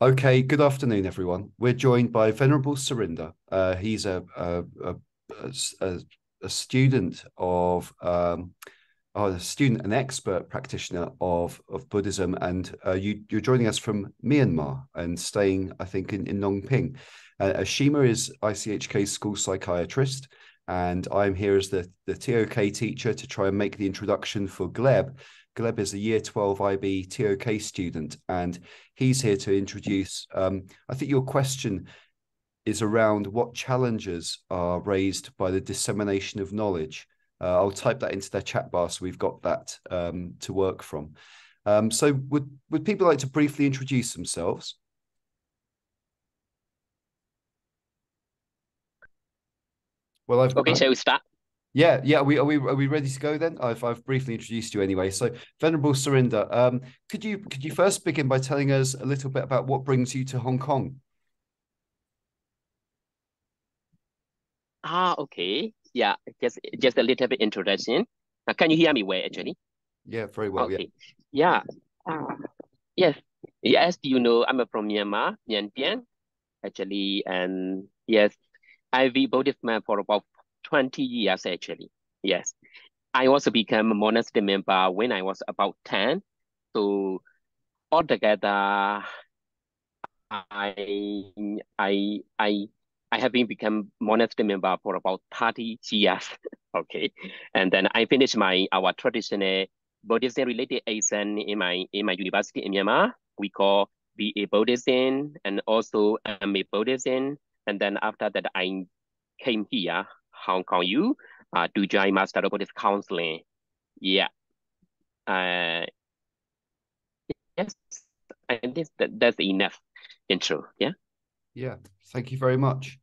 okay, good afternoon, everyone. We're joined by Venerable Sirinda. Uh, he's a a, a, a, student of um, a student, an expert practitioner of of Buddhism, and uh, you you're joining us from Myanmar and staying, I think, in in Ngong Ping. Uh, Ashima is ICHK school psychiatrist, and I'm here as the the TOK teacher to try and make the introduction for Gleb. Gleb is a year 12 IB TOK student, and he's here to introduce. Um, I think your question is around what challenges are raised by the dissemination of knowledge. Uh, I'll type that into their chat bar so we've got that um, to work from. Um, so, would would people like to briefly introduce themselves? Well, I've okay. So we start? Yeah, yeah. Are we are we are we ready to go then? I've I've briefly introduced you anyway. So, Venerable Sirinda, um, could you could you first begin by telling us a little bit about what brings you to Hong Kong? Ah, okay. Yeah, just just a little bit introduction. Uh, can you hear me well, actually? Yeah, very well. Okay. Yeah. Yeah. Uh, yes. Yes, you know, I'm from Myanmar, Myanmar, actually, and yes, I've been Buddhist man for about 20 years, actually. Yes. I also became a monastery member when I was about 10. So altogether, I I I I have been become monastery member for about 30 years. okay. And then I finished my our traditional Buddhism related exam in my in my university in Myanmar. We call BA Buddhism and also MA Buddhism. And then after that I came here, Hong Kong U, uh, to join Master Buddhist Counseling. Yeah. Uh yes, I think that, that's enough intro. Yeah. Yeah, thank you very much.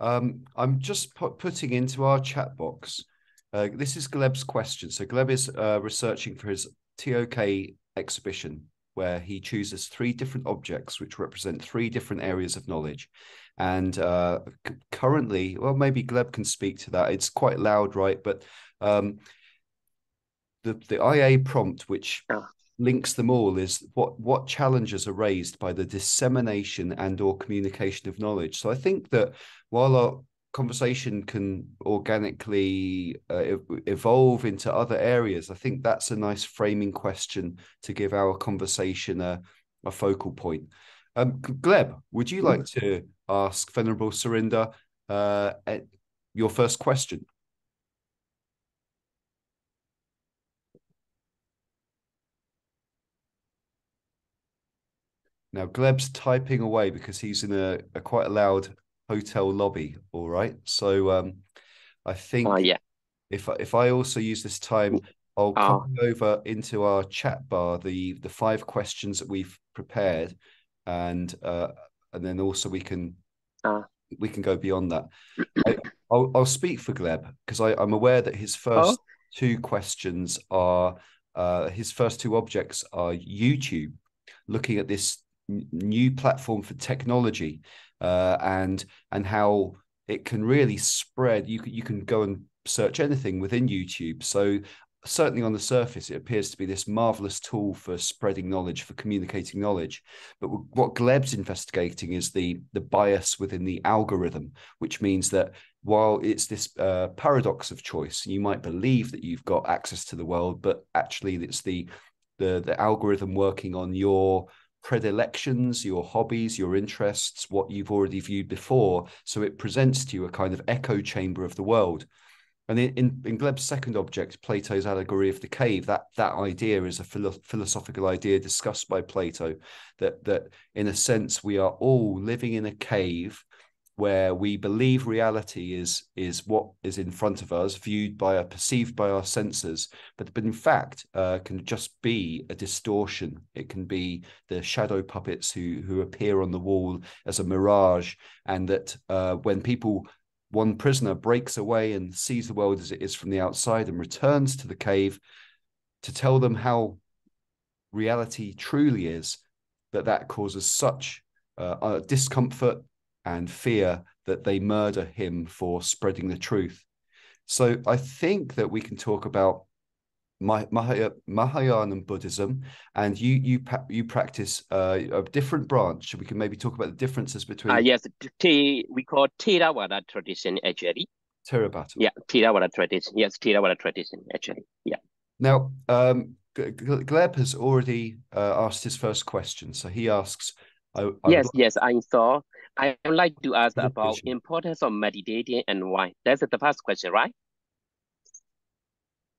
Um, I'm just putting into our chat box. Uh, this is Gleb's question. So Gleb is uh, researching for his TOK exhibition, where he chooses three different objects which represent three different areas of knowledge. And uh, currently, well, maybe Gleb can speak to that. It's quite loud, right? But um, the the IA prompt, which oh links them all is what what challenges are raised by the dissemination and or communication of knowledge so i think that while our conversation can organically uh, evolve into other areas i think that's a nice framing question to give our conversation a, a focal point um, gleb would you like to ask venerable sirinda uh, your first question Now Gleb's typing away because he's in a, a quite a loud hotel lobby. All right, so um, I think uh, yeah. if if I also use this time, I'll uh, copy over into our chat bar the the five questions that we've prepared, and uh, and then also we can uh, we can go beyond that. I, will I'll speak for Gleb because I'm aware that his first oh. two questions are uh, his first two objects are YouTube, looking at this new platform for technology uh, and and how it can really spread. You can, you can go and search anything within YouTube. So certainly on the surface, it appears to be this marvelous tool for spreading knowledge, for communicating knowledge. But what Gleb's investigating is the the bias within the algorithm, which means that while it's this uh, paradox of choice, you might believe that you've got access to the world, but actually it's the the the algorithm working on your predilections, your hobbies, your interests, what you've already viewed before. So it presents to you a kind of echo chamber of the world. And in, in, in Gleb's second object, Plato's allegory of the cave, that that idea is a philo- philosophical idea discussed by Plato, that that in a sense we are all living in a cave where we believe reality is is what is in front of us, viewed by our perceived by our senses, but but in fact uh, can just be a distortion. It can be the shadow puppets who who appear on the wall as a mirage, and that uh, when people one prisoner breaks away and sees the world as it is from the outside and returns to the cave to tell them how reality truly is, that that causes such uh, discomfort and fear that they murder him for spreading the truth. So I think that we can talk about Mahayana Buddhism, and you you you practice uh, a different branch. We can maybe talk about the differences between. Uh, yes, t- we call Theravada tradition actually. Theravada. Yeah, Theravada tradition. Yes, Theravada tradition actually. Yeah. Now, um, Gleb has already uh, asked his first question, so he asks. I, yes, yes, I saw. I would like to ask about importance of meditating and why. That's the first question, right?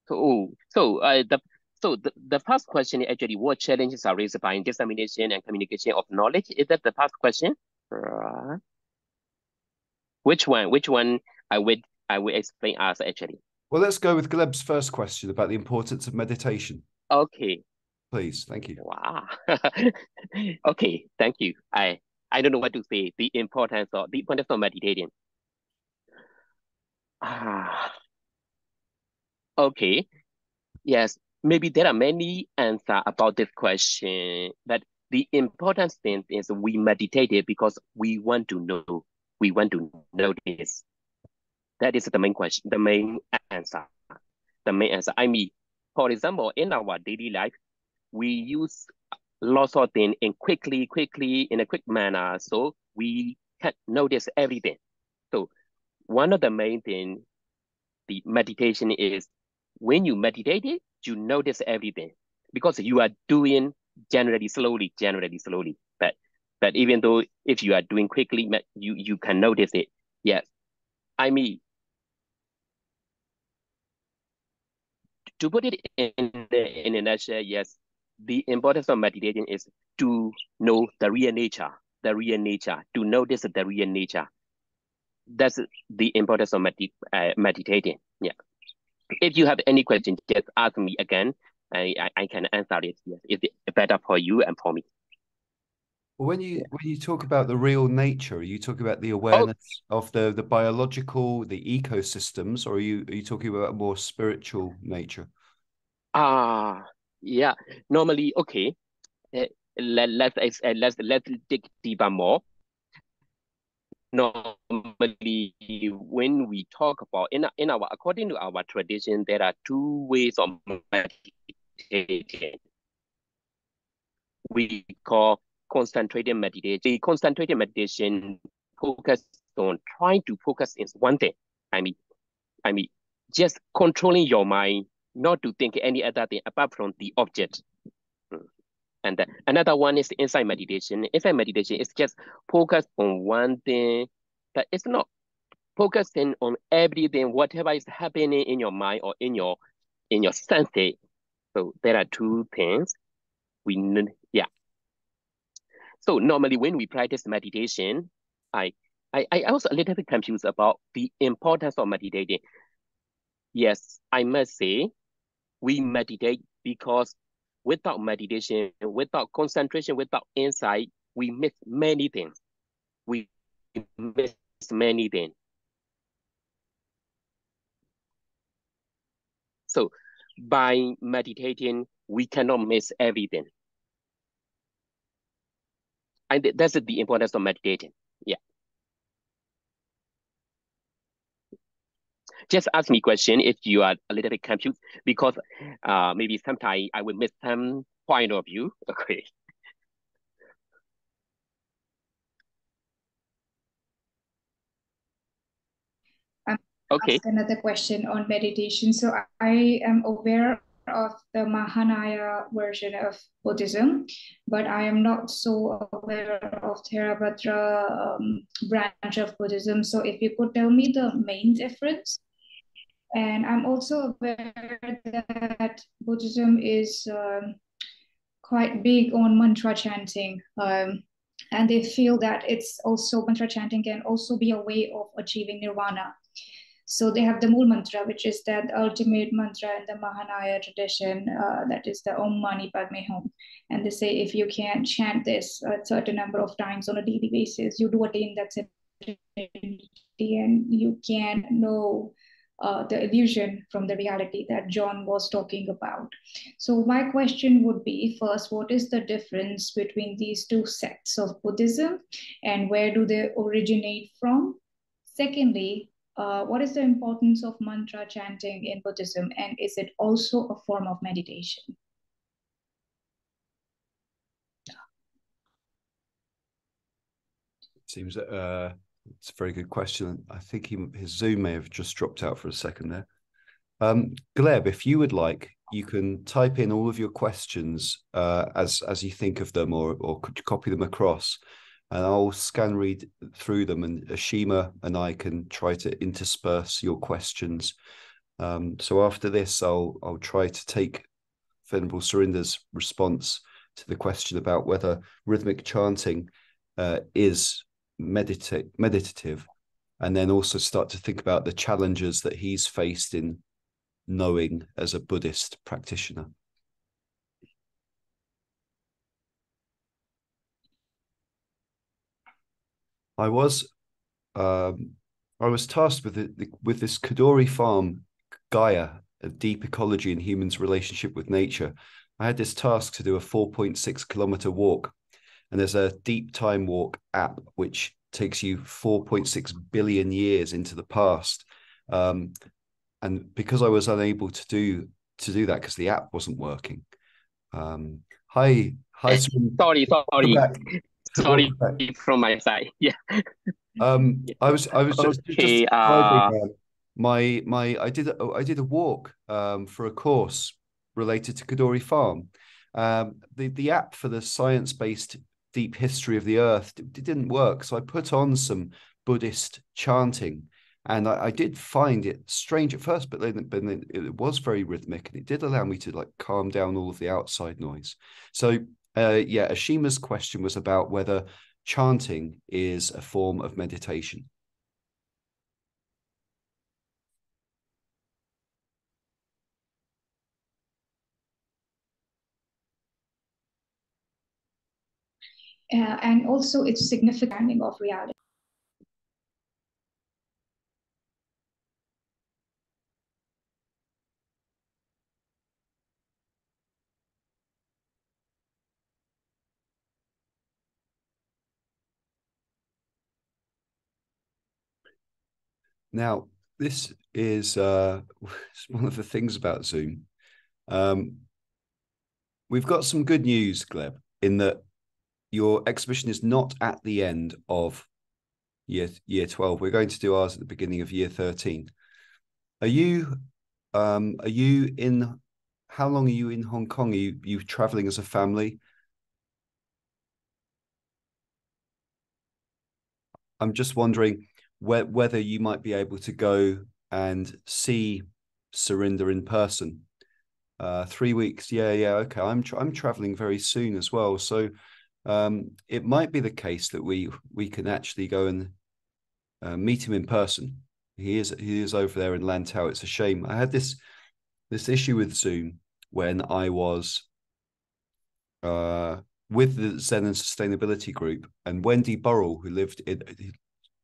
So, so uh, the so the, the first question is actually what challenges are raised by dissemination and communication of knowledge? Is that the first question? Right. Which one? Which one I would I will explain us actually. Well, let's go with Gleb's first question about the importance of meditation. Okay. Please, thank you. Wow. okay, thank you. I I don't know what to say. The importance of the importance of meditating. Ah. Okay. Yes, maybe there are many answers about this question, but the important thing is we meditated because we want to know. We want to know this. That is the main question, the main answer. The main answer. I mean, for example, in our daily life, we use lots of things in quickly, quickly, in a quick manner. So we can notice everything. So one of the main thing, the meditation is when you meditate it, you notice everything because you are doing generally slowly, generally slowly. But but even though if you are doing quickly, you you can notice it. Yes, I mean to put it in the in a nutshell, yes, the importance of meditation is to know the real nature, the real nature, to notice the real nature. That's the importance of uh, meditating. Yeah if you have any question, just ask me again. I, I, I can answer it. Yes, it's better for you and for me. When you when you talk about the real nature, you talk about the awareness oh. of the the biological, the ecosystems, or are you are you talking about a more spiritual nature? Ah, uh, yeah. Normally, okay. Uh, let let's uh, let's let's dig deeper more normally when we talk about in, in our according to our tradition there are two ways of meditating. We call concentrated meditation. The concentrated meditation focus on trying to focus is one thing. I mean i mean just controlling your mind not to think any other thing apart from the object and another one is insight meditation. Insight meditation is just focus on one thing, but it's not focusing on everything, whatever is happening in your mind or in your in your senses. So there are two things we need. Yeah. So normally when we practice meditation, I I I was a little bit confused about the importance of meditating. Yes, I must say, we meditate because without meditation, without concentration, without insight, we miss many things. We miss many things. So by meditating, we cannot miss everything. And that's the importance of meditating. Yeah. Just ask me question if you are a little bit confused because uh, maybe sometimes I will miss some point of view. Okay. Um, okay. another question on meditation. So I am aware of the Mahayana version of Buddhism, but I am not so aware of Theravada um, branch of Buddhism. So if you could tell me the main difference and I'm also aware that Buddhism is um, quite big on mantra chanting. Um, and they feel that it's also mantra chanting can also be a way of achieving nirvana. So they have the Mool mantra, which is that ultimate mantra in the Mahayana tradition, uh, that is the Om Mani Padme Hum. And they say if you can chant this a certain number of times on a daily basis, you do attain that and you can know uh, the illusion from the reality that Jon was talking about. So, my question would be first, what is the difference between these two sects of Buddhism and where do they originate from? Secondly, uh, what is the importance of mantra chanting in Buddhism, and is it also a form of meditation? Seems that uh, it's a very good question. I think he, his Zoom may have just dropped out for a second there. Um, Gleb, if you would like, you can type in all of your questions uh, as as you think of them, or or copy them across, and I'll scan read through them, and Ashima and I can try to intersperse your questions. Um, so after this, I'll I'll try to take Venerable Sirinda's response to the question about whether rhythmic chanting uh, is medita- meditative, and then also start to think about the challenges that he's faced in knowing as a Buddhist practitioner? I was um, I was tasked with the, with this Kadoorie farm, Gaia, a deep ecology and humans' relationship with nature. I had this task to do a 4.6 kilometer walk, and there's a deep time walk app which takes you 4.6 billion years into the past. Um, and because I was unable to do to do that because the app wasn't working. Um, hi, hi. Sorry, sorry, sorry from my side. Yeah. Um, I was I was just, okay, just uh... my my I did a, I did a walk um, for a course related to Kadoorie Farm. Um, the the app for the science based deep history of the earth it, didn't work, so I put on some Buddhist chanting and I, I, did find it strange at first, but then, but then it was very rhythmic, and it did allow me to like calm down all of the outside noise. So, uh, yeah, Ashima's question was about whether chanting is a form of meditation. Uh, and also its significant of reality. Now, this is uh, one of the things about Zoom. Um, we've got some good news, Gleb, in that your exhibition is not at the end of year year 12. We're going to do ours at the beginning of year 13. Are you um, are you in how long are you in Hong Kong? Are you you traveling as a family? I'm just wondering wh- whether you might be able to go and see Sirinda in person. Uh, three weeks, yeah, yeah, okay. I'm tra- I'm traveling very soon as well, so um, it might be the case that we we can actually go and uh, meet him in person. He is he is over there in Lantau. It's a shame. I had this this issue with Zoom when I was uh, with the Zen and Sustainability Group, and Wendy Burrell, who lived in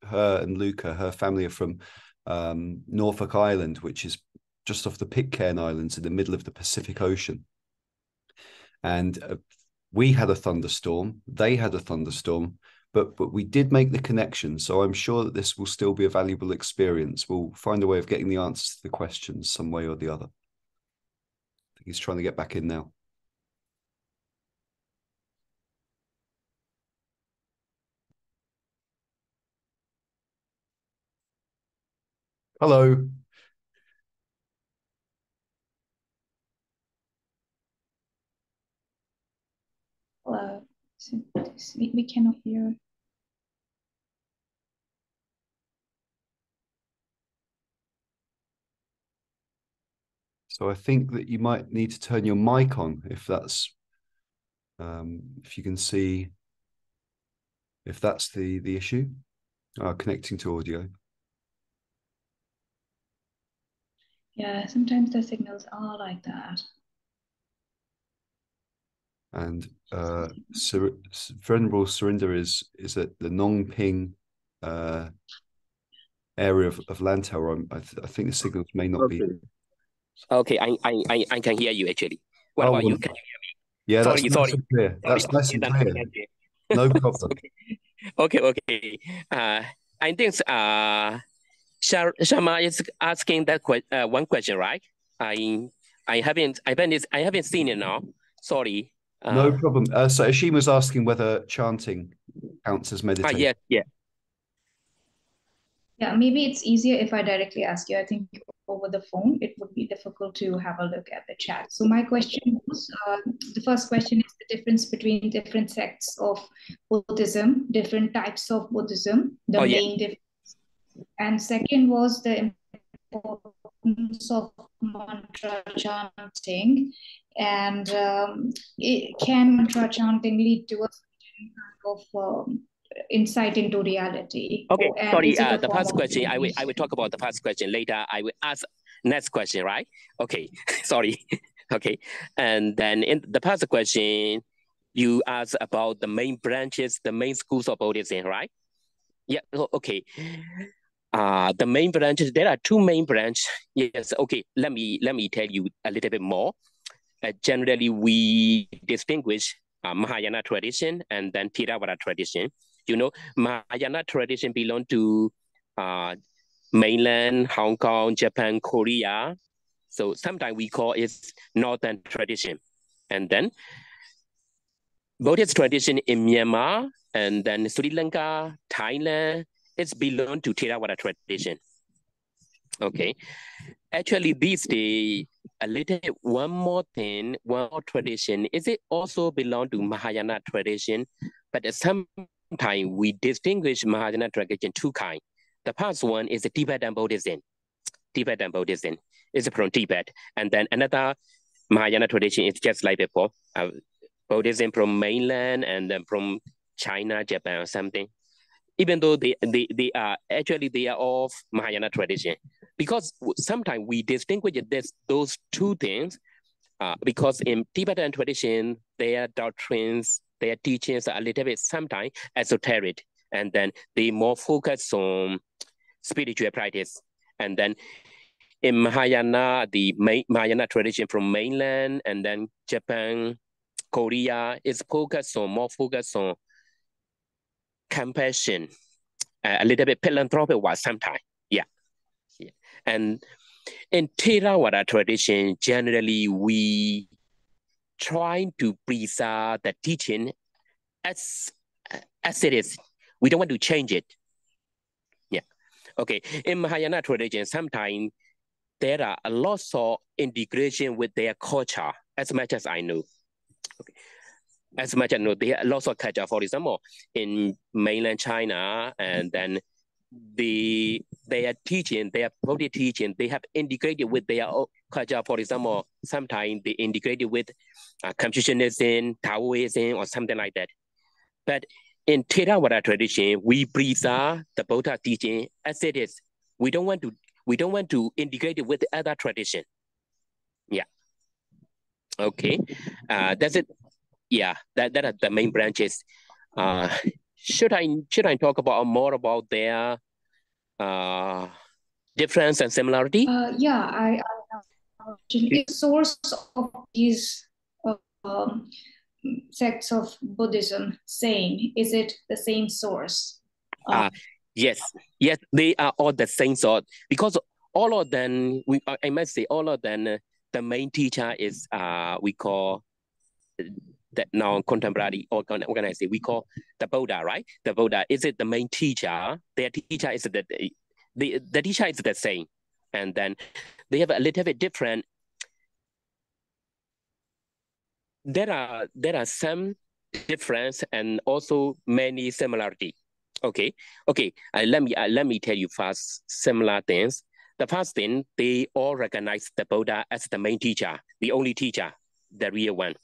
her and Luca, her family are from um, Norfolk Island, which is just off the Pitcairn Islands in the middle of the Pacific Ocean. And uh, we had a thunderstorm, they had a thunderstorm, but but we did make the connection. So I'm sure that this will still be a valuable experience. We'll find a way of getting the answers to the questions some way or the other. I think he's trying to get back in now. Hello. Hello. We cannot hear. So I think that you might need to turn your mic on if that's um, if you can see if that's the the issue uh, connecting to audio. Yeah, sometimes the signals are like that. And uh, Sur- Venerable Sirinda is is at the Ngong Ping uh, area of, of Lantau. I, th- I, think the signals may not okay. be. Okay, I, I I can hear you actually. What oh, about well, you? Can you hear me? Yeah, sorry, that's sorry. nice and clear. That's nice and clear. No problem. okay, okay. okay. Uh, I think uh Shama is asking that que uh, one question, right? I I haven't I haven't I haven't seen it now. Sorry. Uh, no problem. Uh, so Ashim was asking whether chanting counts as meditation. Uh, yeah, yeah. Yeah, maybe it's easier if I directly ask you. I think over the phone, it would be difficult to have a look at the chat. So my question was, uh, the first question is the difference between different sects of Buddhism, different types of Buddhism, the oh, main yeah. difference. And second was the importance of mantra chanting and um, it, can mantra chanting lead to a kind of um, insight into reality. Okay and sorry uh, the first question i will i will talk about the first question later. I will ask next question right? Okay sorry. Okay and then in the first question you asked about the main branches the main schools of buddhism right? Yeah okay. Uh, the main branches, there are two main branches. Yes, okay, let me let me tell you a little bit more. Uh, generally, we distinguish uh, Mahayana tradition and then Theravada tradition. You know, Mahayana tradition belong to uh, mainland, Hong Kong, Japan, Korea. So sometimes we call it Northern tradition. And then Buddhist tradition in Myanmar and then Sri Lanka, Thailand, it's belong to Theravada tradition. Okay. Actually, these days, a little one more thing, one more tradition, is it also belong to Mahayana tradition? But sometimes we distinguish Mahayana tradition two kind. The first one is the Tibetan Buddhism. Tibetan Buddhism is from Tibet. And then another Mahayana tradition is just like before, uh, Buddhism from mainland and then from China, Japan, or something even though they, they, they are actually they are of Mahayana tradition. Because sometimes we distinguish this, those two things uh, because in Tibetan tradition, their doctrines, their teachings are a little bit sometimes esoteric, and then they more focus on spiritual practice. And then in Mahayana, the Mahayana tradition from mainland, and then Japan, Korea is focused on more focused on compassion, a little bit philanthropic was sometimes. And in Theravada tradition, generally we trying to preserve the teaching as as it is. We don't want to change it. Yeah. Okay. In Mahayana tradition, sometimes there are a lot of integration with their culture, as much as I know. Okay as much as you know, there are lots of culture. For example, in mainland China, and then the they are teaching, they are probably teaching, they have integrated with their culture. For example, sometimes they integrated with uh, Confucianism, Taoism, or something like that. But in Theravada tradition, we preserve the Buddha teaching as it is. We don't want to we don't want to integrate it with other tradition. Yeah. Okay. Uh, that's it yeah, that that are the main branches. Uh, should I should I talk about more about their uh, difference and similarity? Uh, yeah, I, I the source of these uh, um, sects of Buddhism same? is it the same source? Uh, yes, yes, they are all the same sort because all of them. We I must say all of them. Uh, the main teacher is uh we call that now contemporary organization we call the Buddha, right? The Buddha is it the main teacher? Their teacher is the the the teacher is the same, and then they have a little bit different. There are there are some difference and also many similarity. Okay, okay. Uh, let me uh, let me tell you first similar things. The first thing, they all recognize the Buddha as the main teacher, the only teacher, the real one.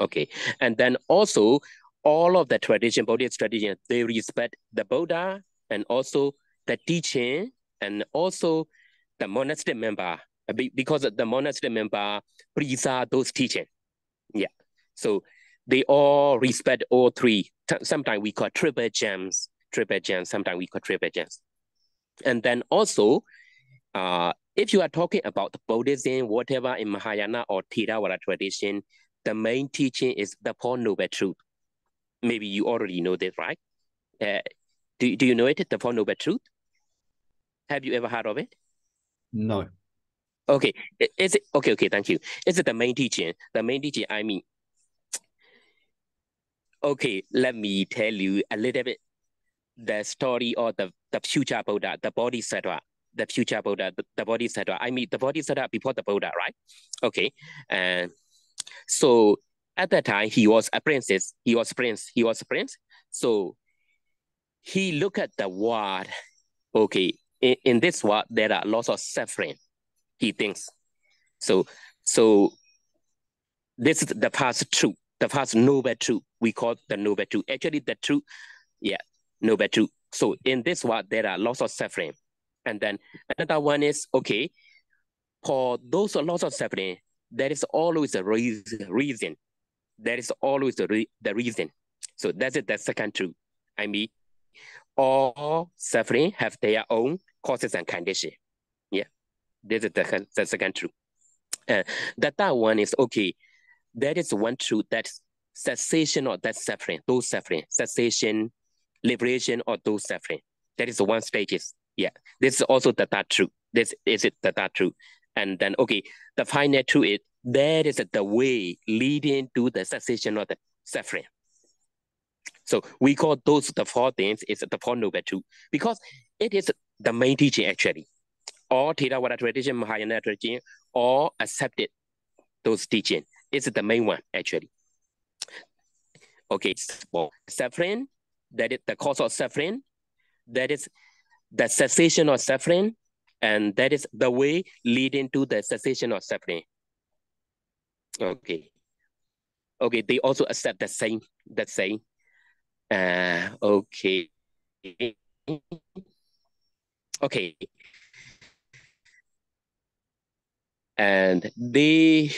Okay, and then also all of the tradition, Buddhist tradition, they respect the Buddha and also the teaching and also the monastic member because the monastic member preserve those teaching. Yeah, so they all respect all three. Sometimes we call triple gems, triple gems. Sometimes we call triple gems. And then also, uh, if you are talking about Buddhism, whatever in Mahayana or Theravada tradition, the main teaching is the Four Noble Truth. Maybe you already know this, right? Uh, do, do you know it, the Four Noble Truth? Have you ever heard of it? No. Okay. Is it okay? Okay, thank you. Is it the main teaching? The main teaching, I mean, okay, let me tell you a little bit the story or the, the future Buddha, the Bodhisattva, the future Buddha, the, the Bodhisattva. I mean, the Bodhisattva before the Buddha, right? Okay. And so at that time, he was a princess. He was prince. He was a prince. So he looked at the world. Okay, in, in this world, there are lots of suffering. He thinks. So, so this is the past truth, the past noble truth. We call the noble truth. Actually, the truth, yeah, noble truth. So in this world, there are lots of suffering. And then another one is okay, for those lots of suffering, there is always a reason. There is always the, re the reason. So that's it, the second truth. I mean, all suffering have their own causes and condition. Yeah, this is the, the second truth. Uh, the third one is okay. That is one truth that cessation of that suffering, those suffering, cessation, liberation of those suffering. That is the one stages. Yeah, this is also the third truth. This is it the third truth. And then okay, the final truth is that is the way leading to the cessation of the suffering. So we call those the four things is the four noble truth because it is the main teaching actually. All Theravada tradition, Mahayana tradition, all accepted those teaching. It's the main one actually. Okay, well, suffering, that is the cause of suffering, that is the cessation of suffering, and that is the way leading to the cessation of suffering. Okay. Okay, they also accept the same, the same. Uh, okay. Okay. And they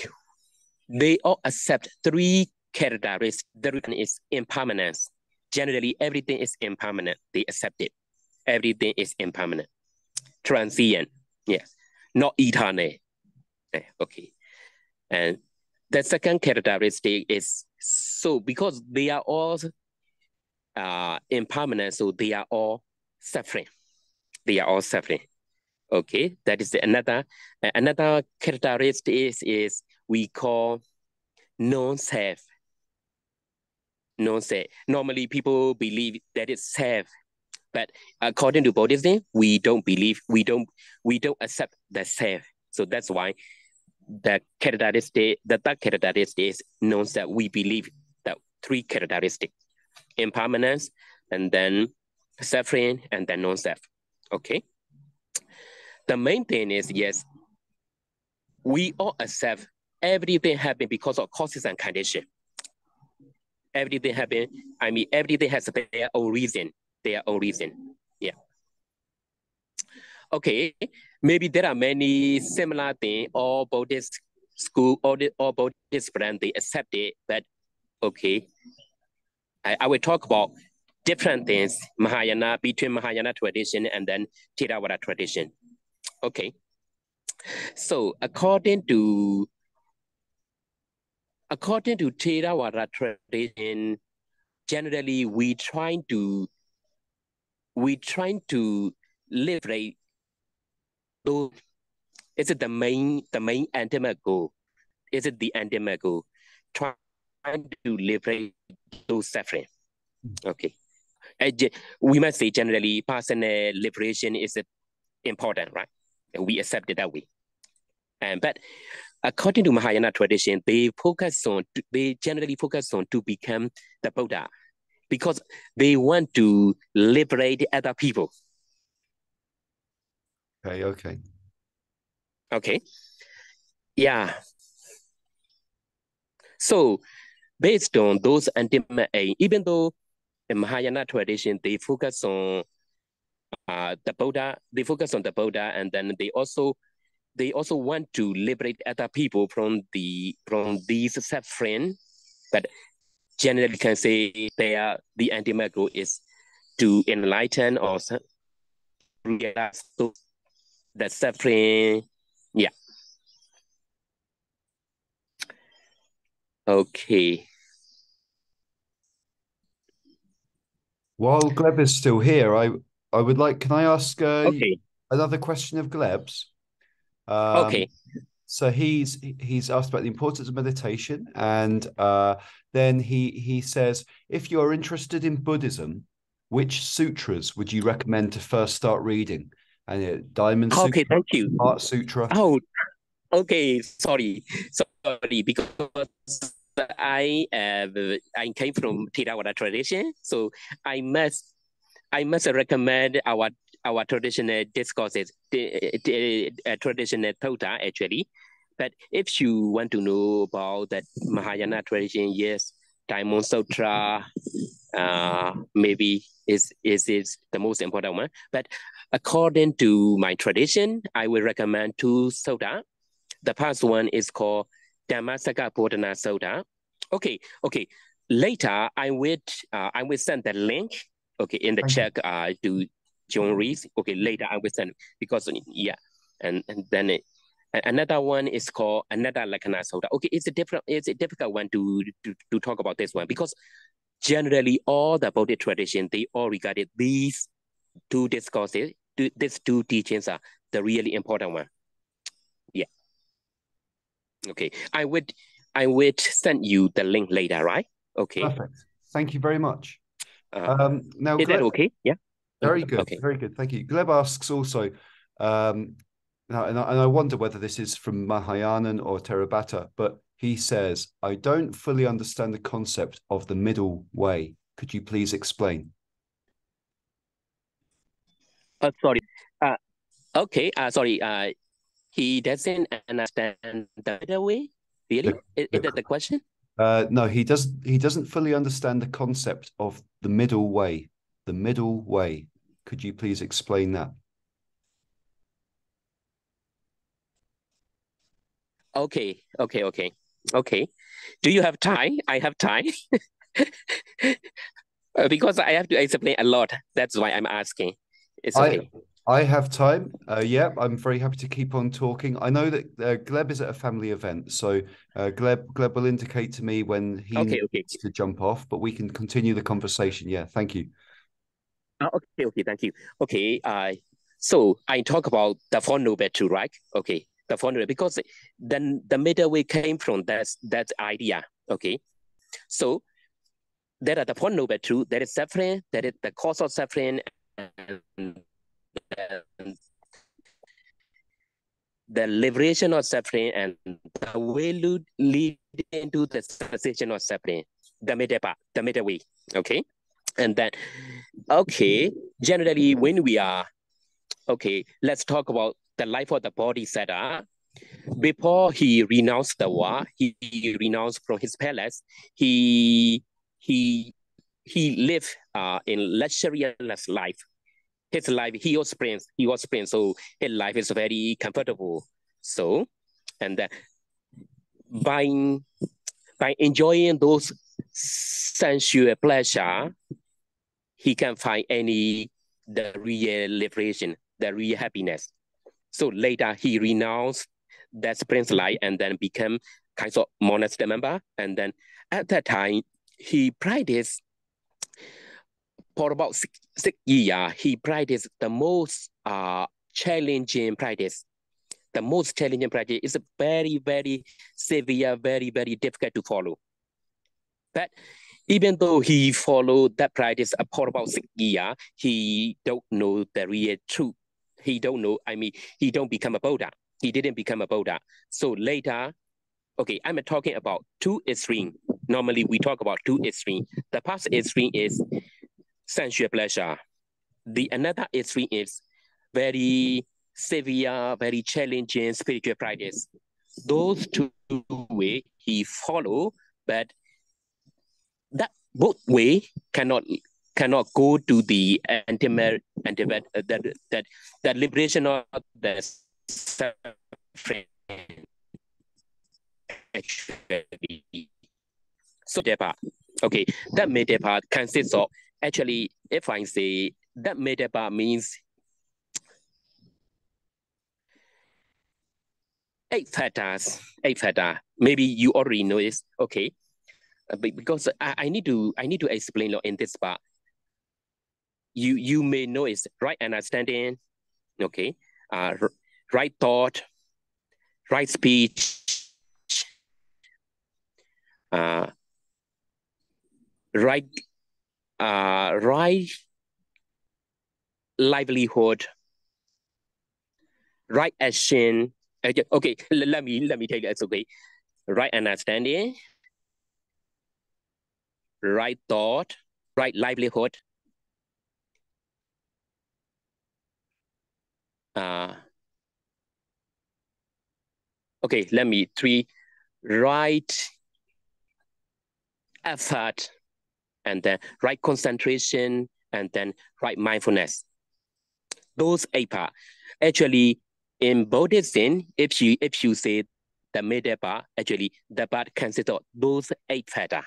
they all accept three characteristics. The reason is impermanence. Generally, everything is impermanent. They accept it. Everything is impermanent. Transient. Yes. Not eternal. Okay. And the second characteristic is so because they are all uh, impermanent, so they are all suffering. They are all suffering. Okay, that is another another characteristic is, is we call non-self. Non-self. Normally, people believe that it's self, but according to Buddhism, we don't believe we don't we don't accept the self. So that's why the characteristic, the third characteristic is knows that we believe that three characteristics, impermanence, and then suffering, and then non-self. Okay. The main thing is yes, we all accept everything happen because of causes and condition. Everything happen. I mean, everything has their own reason. Their own reason. Yeah. Okay maybe there are many similar things all Buddhist school, all, the, all Buddhist brand, they accept it, but okay. I, I will talk about different things, Mahayana, between Mahayana tradition and then Theravada tradition. Okay. So according to according to Theravada tradition, generally we trying to we trying to liberate so is it the main the main ultimate goal? Is it the ultimate goal? Trying to liberate those suffering. Hmm. Okay. We must say generally personal liberation is important, right? We accept it that way. And but according to Mahayana tradition, they focus on they generally focus on to become the Buddha because they want to liberate other people. Okay, okay. Okay. Yeah. So based on those aim, even though in Mahayana tradition, they focus on uh, the Buddha, they focus on the Buddha, and then they also they also want to liberate other people from the from these suffering, but generally can say they are the goal is to enlighten or realize the suffering. Yeah. Okay. While Gleb is still here, I I would like. Can I ask? Uh, okay. another question of Gleb's. Um, okay. So he's he's asked about the importance of meditation, and uh, then he he says, if you're interested in Buddhism, which sutras would you recommend to first start reading? And uh, Diamond Sutra, okay, thank you. Heart Sutra. Oh, okay. Sorry, sorry, because I uh, I came from Theravada tradition, so I must I must recommend our our traditional discourses, the, the, uh, traditional Tota actually. But if you want to know about that Mahayana tradition, yes, Diamond Sutra, uh, maybe is is is the most important one. But according to my tradition, I will recommend two sutta. The first one is called Dhammacakkappavattana Sutta. Okay, okay. Later, I will uh, I will send the link. Okay, in the chat uh, to Jon Rees. Okay, later I will send because yeah, and and then it, another one is called Anattalakkhana Sutta. Okay, it's a different, it's a difficult one to, to to talk about this one because generally all the Buddhist tradition they all regarded these two discourses, these two teachings are the really important one. Yeah. Okay, I would I would send you the link later, right? Okay. Perfect. Thank you very much. Uh, um, now, is that okay? Yeah. Very good. Okay. Very good. Thank you. Gleb asks also, um, now, and, I, and I wonder whether this is from Mahayanan or Theravada, but he says, I don't fully understand the concept of the middle way. Could you please explain? Uh, sorry. Uh, okay. Uh, sorry. Uh, he doesn't understand the middle way. Really? The, is, is that the question? Uh, no, he does. He doesn't fully understand the concept of the middle way. The middle way. Could you please explain that? Okay, okay, okay, okay. Do you have time? I have time. Because I have to explain a lot. That's why I'm asking. It's okay. I, I have time. Uh, yeah, I'm very happy to keep on talking. I know that uh, Gleb is at a family event, so uh, Gleb Gleb will indicate to me when he okay, needs okay. to jump off, but we can continue the conversation. Yeah, thank you. Uh, okay, okay, thank you. Okay, uh, so I talk about the Four Noble Truths, right? Okay, the Noble because then the middle way came from that that idea. Okay, so there are the Noble Truths. There is suffering. There is the cause of suffering, and, and the liberation of suffering and the way lead into the cessation of suffering. The middle part, the middle way. Okay. And then, okay, generally when we are, okay, let's talk about the life of the Bodhisatta. Before he renounced the war, he, he renounced from his palace. He he he lived uh, in luxurious life. His life, he was prince. He was prince, so his life is very comfortable. So, and that by by enjoying those sensual pleasure, he can find any the real liberation, the real happiness. So later he renounced that prince life and then became kind of monastic member. And then at that time, he practiced for about six, six years, he practiced the most uh, challenging practice. The most challenging practice is very, very severe, very, very difficult to follow. But even though he followed that practice for about six years, he don't know the real truth. He don't know, I mean, he don't become a Buddha. He didn't become a Buddha. So later, okay, I'm talking about two extreme. Normally we talk about two extreme. The first extreme is sensual pleasure. The another extreme is very severe, very challenging spiritual practice. Those two way he follow, but that both way cannot cannot go to the intimate intimate uh, that that that liberation of the suffering. So that part okay that middle part consists of actually if i say that middle part means eight factors eight factor maybe you already know this okay because I, I need to I need to explain in this part. You you may know it's right understanding, Okay. Uh, right thought, right speech, uh, right, uh, right livelihood, right action. Okay, let me let me take it. Okay, right understanding, right thought, right livelihood. Uh, okay, let me three right effort and then right concentration and then right mindfulness. Those eight part. Actually, in Buddhism, if you if you say the middle part, actually the part consists of those eight factors.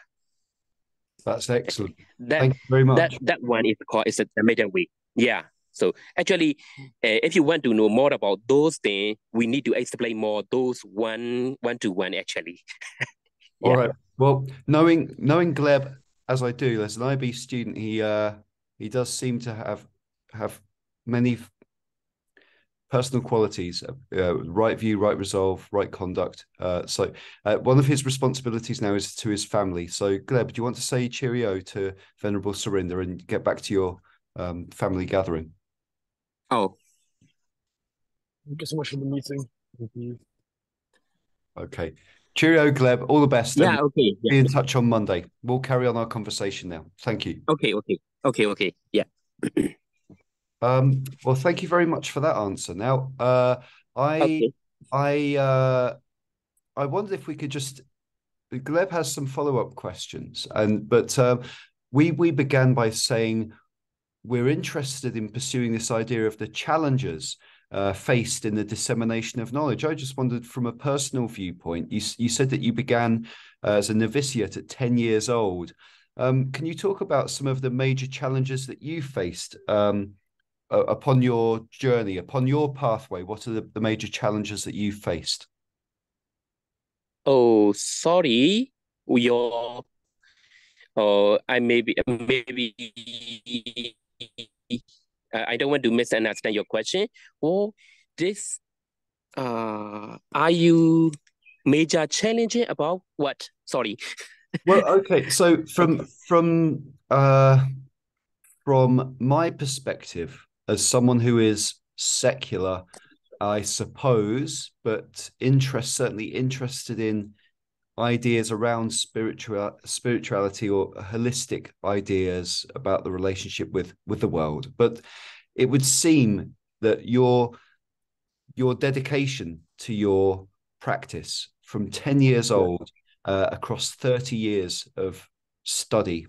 That's excellent. That, Thank you very much. That, that one is called is the middle way. Yeah. So actually, uh, if you want to know more about those things, we need to explain more those one one to one actually. yeah. All right. Well, knowing knowing Gleb as I do, as an IB student, he uh he does seem to have have many personal qualities uh, right view right resolve right conduct uh, so uh, one of his responsibilities now is to his family. So gleb do you want to say cheerio to venerable Sirinda and get back to your um, family gathering? Oh. Thank you so much for the meeting. Okay. Cheerio gleb. All the best yeah okay yeah. be in touch on monday. We'll carry on our conversation now. Thank you. Okay okay. Okay okay. Yeah Um, well, thank you very much for that answer. Now, uh, I. I, uh, I wonder if we could just. Gleb has some follow up questions, and but uh, we we began by saying we're interested in pursuing this idea of the challenges uh, faced in the dissemination of knowledge. I just wondered, from a personal viewpoint, you you said that you began uh, as a novitiate at ten years old. Um, can you talk about some of the major challenges that you faced um, uh, upon your journey, upon your pathway, what are the, the major challenges that you faced? Oh, sorry, your oh, I maybe maybe I don't want to misunderstand your question. Well, this uh, are you major challenging about what? Sorry. well, okay. So from from uh from my perspective, as someone who is secular, I suppose, but interest certainly interested in ideas around spiritual spirituality or holistic ideas about the relationship with with the world. But it would seem that your your dedication to your practice from 10 years old uh, across 30 years of study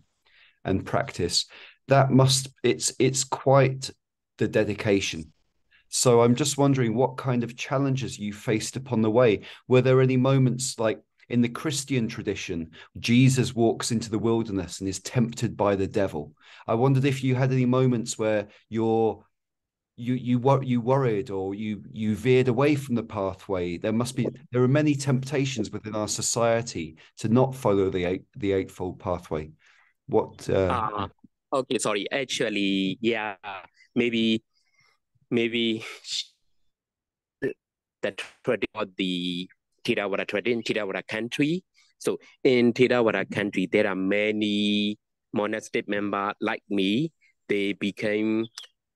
and practice that must it's it's quite the dedication. So I'm just wondering what kind of challenges you faced upon the way. Were there any moments like in the Christian tradition, Jesus walks into the wilderness and is tempted by the devil? I wondered if you had any moments where you're you you you worried or you you veered away from the pathway there must be there are many temptations within our society to not follow the eight the eightfold pathway what uh... uh okay sorry actually yeah maybe maybe the tradition the Theravada tradition, Theravada country. So in Theravada country, there are many monastic members like me. They became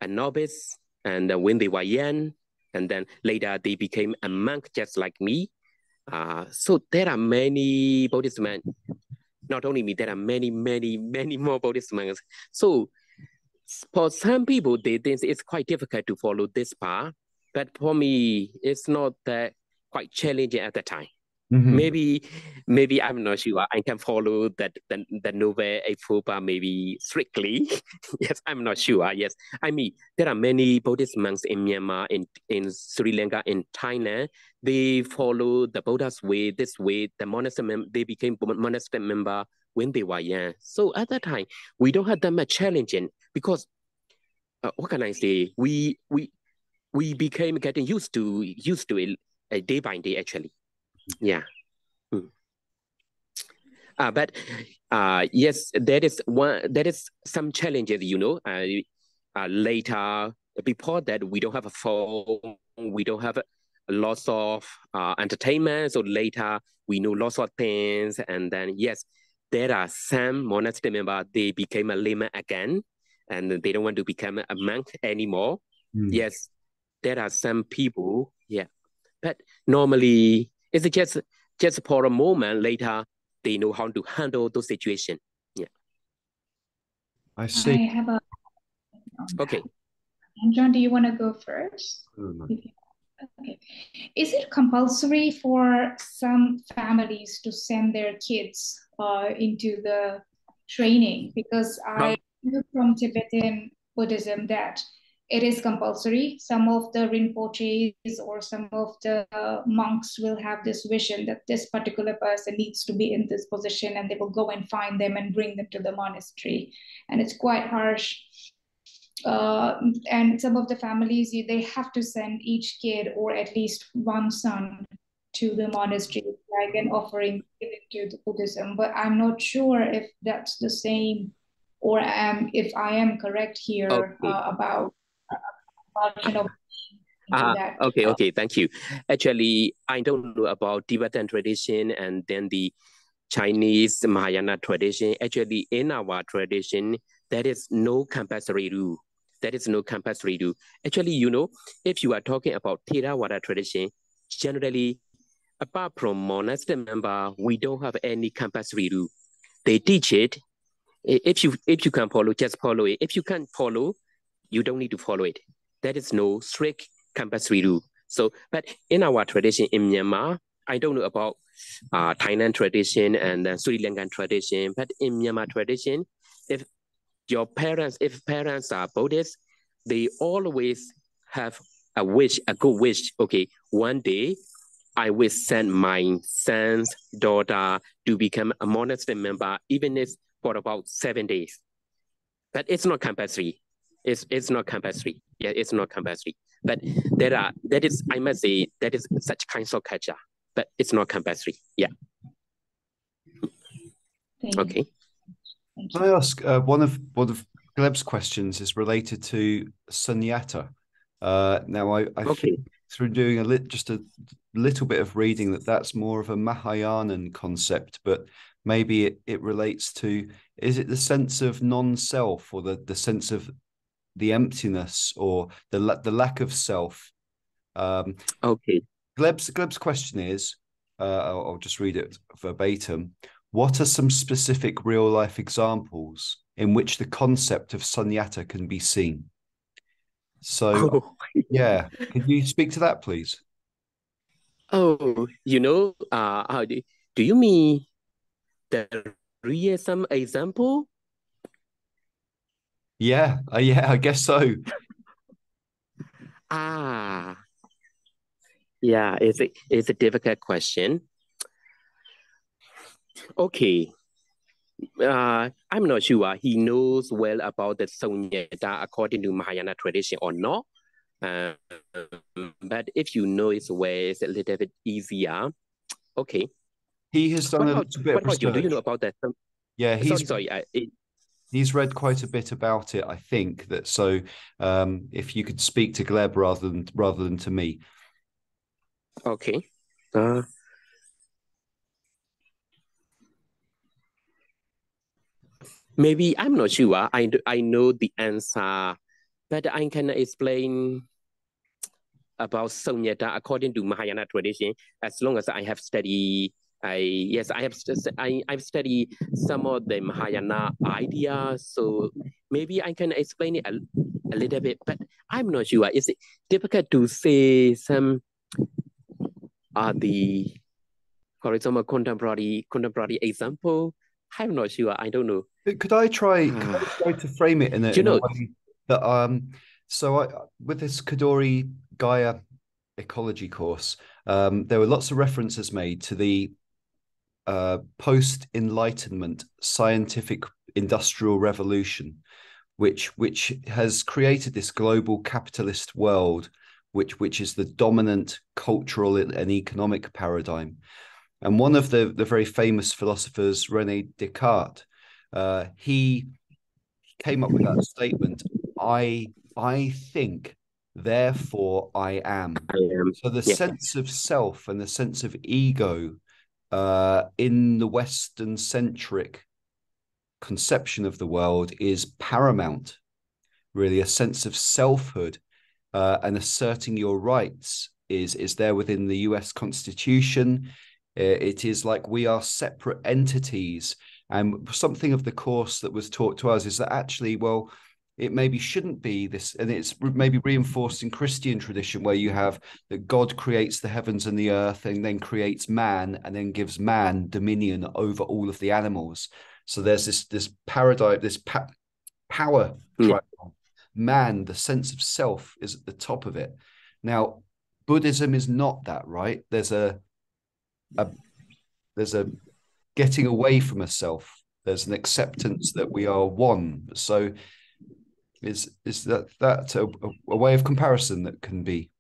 a novice, and when they were young, and then later they became a monk just like me. Uh, so there are many Buddhist men. Not only me, there are many, many, many more Buddhist monks. So for some people, they think it's quite difficult to follow this path. But for me, it's not that quite challenging at the time. Mm-hmm. Maybe, maybe I'm not sure. I can follow that the, the Eightfold Path maybe strictly. yes, I'm not sure. Yes, I mean there are many Buddhist monks in Myanmar, in in Sri Lanka, in Thailand. They follow the Buddha's way. This way, the monastery mem- they became monastery member when they were young. So at that time, we don't have that much challenging because uh, what can I say? We we we became getting used to used to it uh, day by day actually. Yeah. Hmm. Uh, but uh, yes, there is one. There is some challenges, you know. Uh, uh, later, before that, we don't have a phone, we don't have a, lots of uh, entertainment. So later, we know lots of things. And then, yes, there are some monastic members, they became a layman again, and they don't want to become a monk anymore. Mm. Yes, there are some people, yeah. But normally, it's just just for a moment later, they know how to handle those situations. Yeah. I see. I have a Okay. And John, do you want to go first? Okay. Is it compulsory for some families to send their kids uh, into the training? Because I knew from Tibetan Buddhism that it is compulsory. Some of the Rinpoches or some of the uh, monks will have this vision that this particular person needs to be in this position and they will go and find them and bring them to the monastery. And it's quite harsh uh, and some of the families they have to send each kid or at least one son to the monastery like an offering given to the buddhism but i'm not sure if that's the same or am if i am correct here okay. uh, about uh, uh, okay, okay, thank you. Actually, I don't know about Tibetan tradition and then the Chinese Mahayana tradition. Actually, in our tradition, there is no compulsory rule there is no compulsory rule. Actually, you know, if you are talking about Theravada tradition, generally, apart from monastic member, we don't have any compulsory rule. They teach it. If you if you can follow, just follow it. If you can't follow, you don't need to follow it. There is no strict campus rule. So, but in our tradition in Myanmar, I don't know about uh, Thailand tradition and uh, Sri Lankan tradition, but in Myanmar tradition, if your parents, if parents are Buddhists, they always have a wish, a good wish. Okay, one day I will send my son's daughter to become a monastery member, even if for about seven days. But it's not compulsory. It's it's not compulsory. Yeah, it's not compulsory. But there are that is I must say that is such kinds of culture, but it's not compulsory. Yeah. Okay. Can I ask uh, one of one of Gleb's questions is related to sunyata. Uh, now, I, I okay. think through doing a lit, just a little bit of reading that that's more of a Mahayanan concept, but maybe it, it relates to is it the sense of non-self or the the sense of the emptiness or the the lack of self? Um, okay. Gleb's Gleb's question is, uh, I'll, I'll just read it verbatim. What are some specific real life examples in which the concept of sunyata can be seen? So, oh. yeah, can you speak to that, please? Oh, you know, uh, do, do you mean the real some example? Yeah, uh, yeah, I guess so. ah, yeah, it's a, it's a difficult question. Okay. Uh, I'm not sure he knows well about the Sunyata according to Mahayana tradition or not. Uh, but if you know his well, it's a little bit easier. Okay. He has done what a about, bit what. You? Do you know about that? Yeah, he's sorry. sorry it, he's read quite a bit about it. I think that so. Um, if you could speak to Gleb rather than rather than to me. Okay. Uh, Maybe I'm not sure. I, I know the answer, but I can explain about Sunyata according to Mahayana tradition. As long as I have studied, I yes, I have I I've studied some of the Mahayana ideas, so maybe I can explain it a, a little bit. But I'm not sure. Is it difficult to say some are the for example contemporary contemporary example? I'm not sure. I don't know. Could I try? could I try to frame it in a, in a way that um? So I with this Kadoorie Gaia ecology course, um, there were lots of references made to the uh, post Enlightenment scientific industrial revolution, which which has created this global capitalist world, which which is the dominant cultural and economic paradigm. And one of the, the very famous philosophers, Rene Descartes, uh, he came up with that statement I I think, therefore I am. I am. So the Yeah. sense of self and the sense of ego uh, in the Western centric conception of the world is paramount. Really, a sense of selfhood uh, and asserting your rights is is there within the U.S. Constitution. Uh, It is like we are separate entities, and something of the course that was taught to us is that actually, well, it maybe shouldn't be this, and it's maybe reinforced in Christian tradition where you have that God creates the heavens and the earth, and then creates man, and then gives man dominion over all of the animals. So there's this this paradigm, this pa- power Yeah. Man, the sense of self is at the top of it. Now, Buddhism is not that, right? There's a, a there's a getting away from a self. There's an acceptance that we are one. So, is is that that a, a way of comparison that can be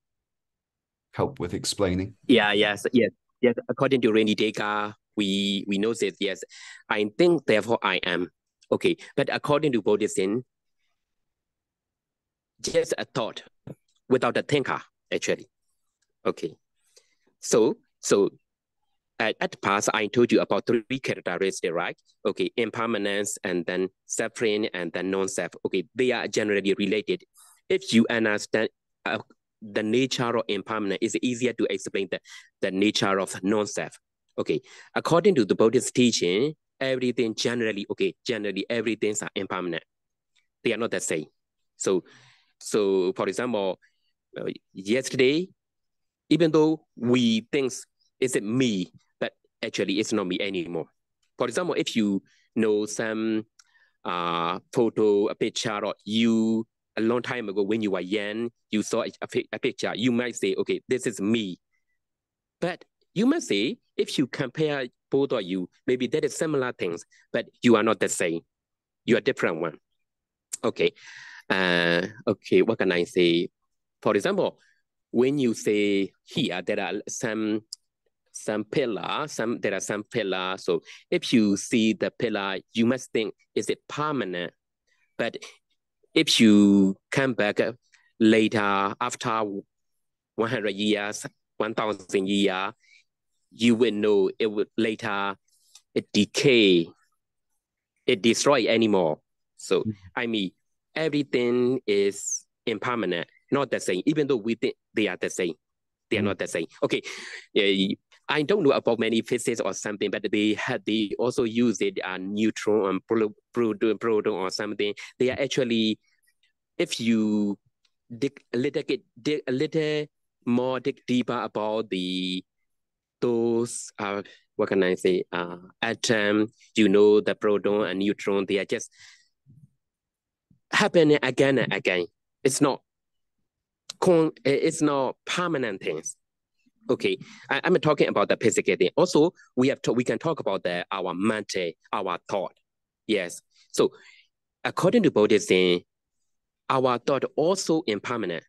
help with explaining? Yeah, yes, yes, yes. According to Rene Descartes, we we know that yes, I think therefore I am. Okay, but according to Buddhism, just a thought without a thinker, actually. Okay. So so at, at past I told you about three characteristics, right? Okay, impermanence and then suffering and then non-self. Okay, they are generally related. If you understand uh, the nature of impermanence, it's easier to explain the, the nature of non-self. Okay, according to the Buddhist teaching, everything generally, okay, generally everything's are impermanent. They are not the same. So, so for example, uh, yesterday, even though we think it's me, but actually it's not me anymore. For example, if you know some uh, photo, a picture of you a long time ago when you were young, you saw a, a, picture, you might say, okay, this is me. But you might say, if you compare both of you, maybe there is similar things, but you are not the same. You are different one. Okay. Uh, okay, what can I say? For example, when you say here, there are some some pillar, some there are some pillar. So if you see the pillar, you must think, is it permanent? But if you come back later after 100 years, 1000 years, you will know it would later it decay, it destroy anymore. So Mhm. I mean, everything is impermanent, not the same, even though we think they are the same. They are Mhm. not the same. Okay. I don't know about many physics or something, but they had they also use it uh, neutron and pro- proton, proton or something. They are actually, if you dig a little bit, dig a little more, dig deeper about the those uh what can I say uh atom, you know the proton and neutron, they are just happening again and again. It's not con it's not permanent things. Okay, I, am talking about the physical. Also, we have to, we can talk about the our mental, our thought. Yes. So, according to Buddhism, our thought also impermanent.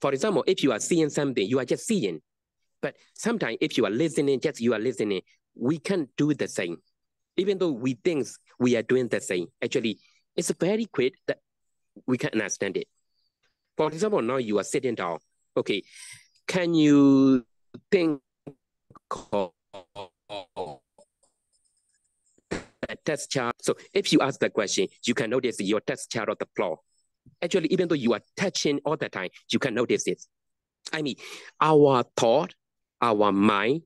For example, if you are seeing something, you are just seeing. But sometimes, if you are listening, just you are listening, we can't do the same. Even though we think we are doing the same, actually, it's very quick that we can understand it. For example, now you are sitting down. Okay, can you think of a test texture? So if you ask that question, you can notice your texture of the floor. Actually, even though you are touching all the time, you can notice it. I mean, our thought, our mind,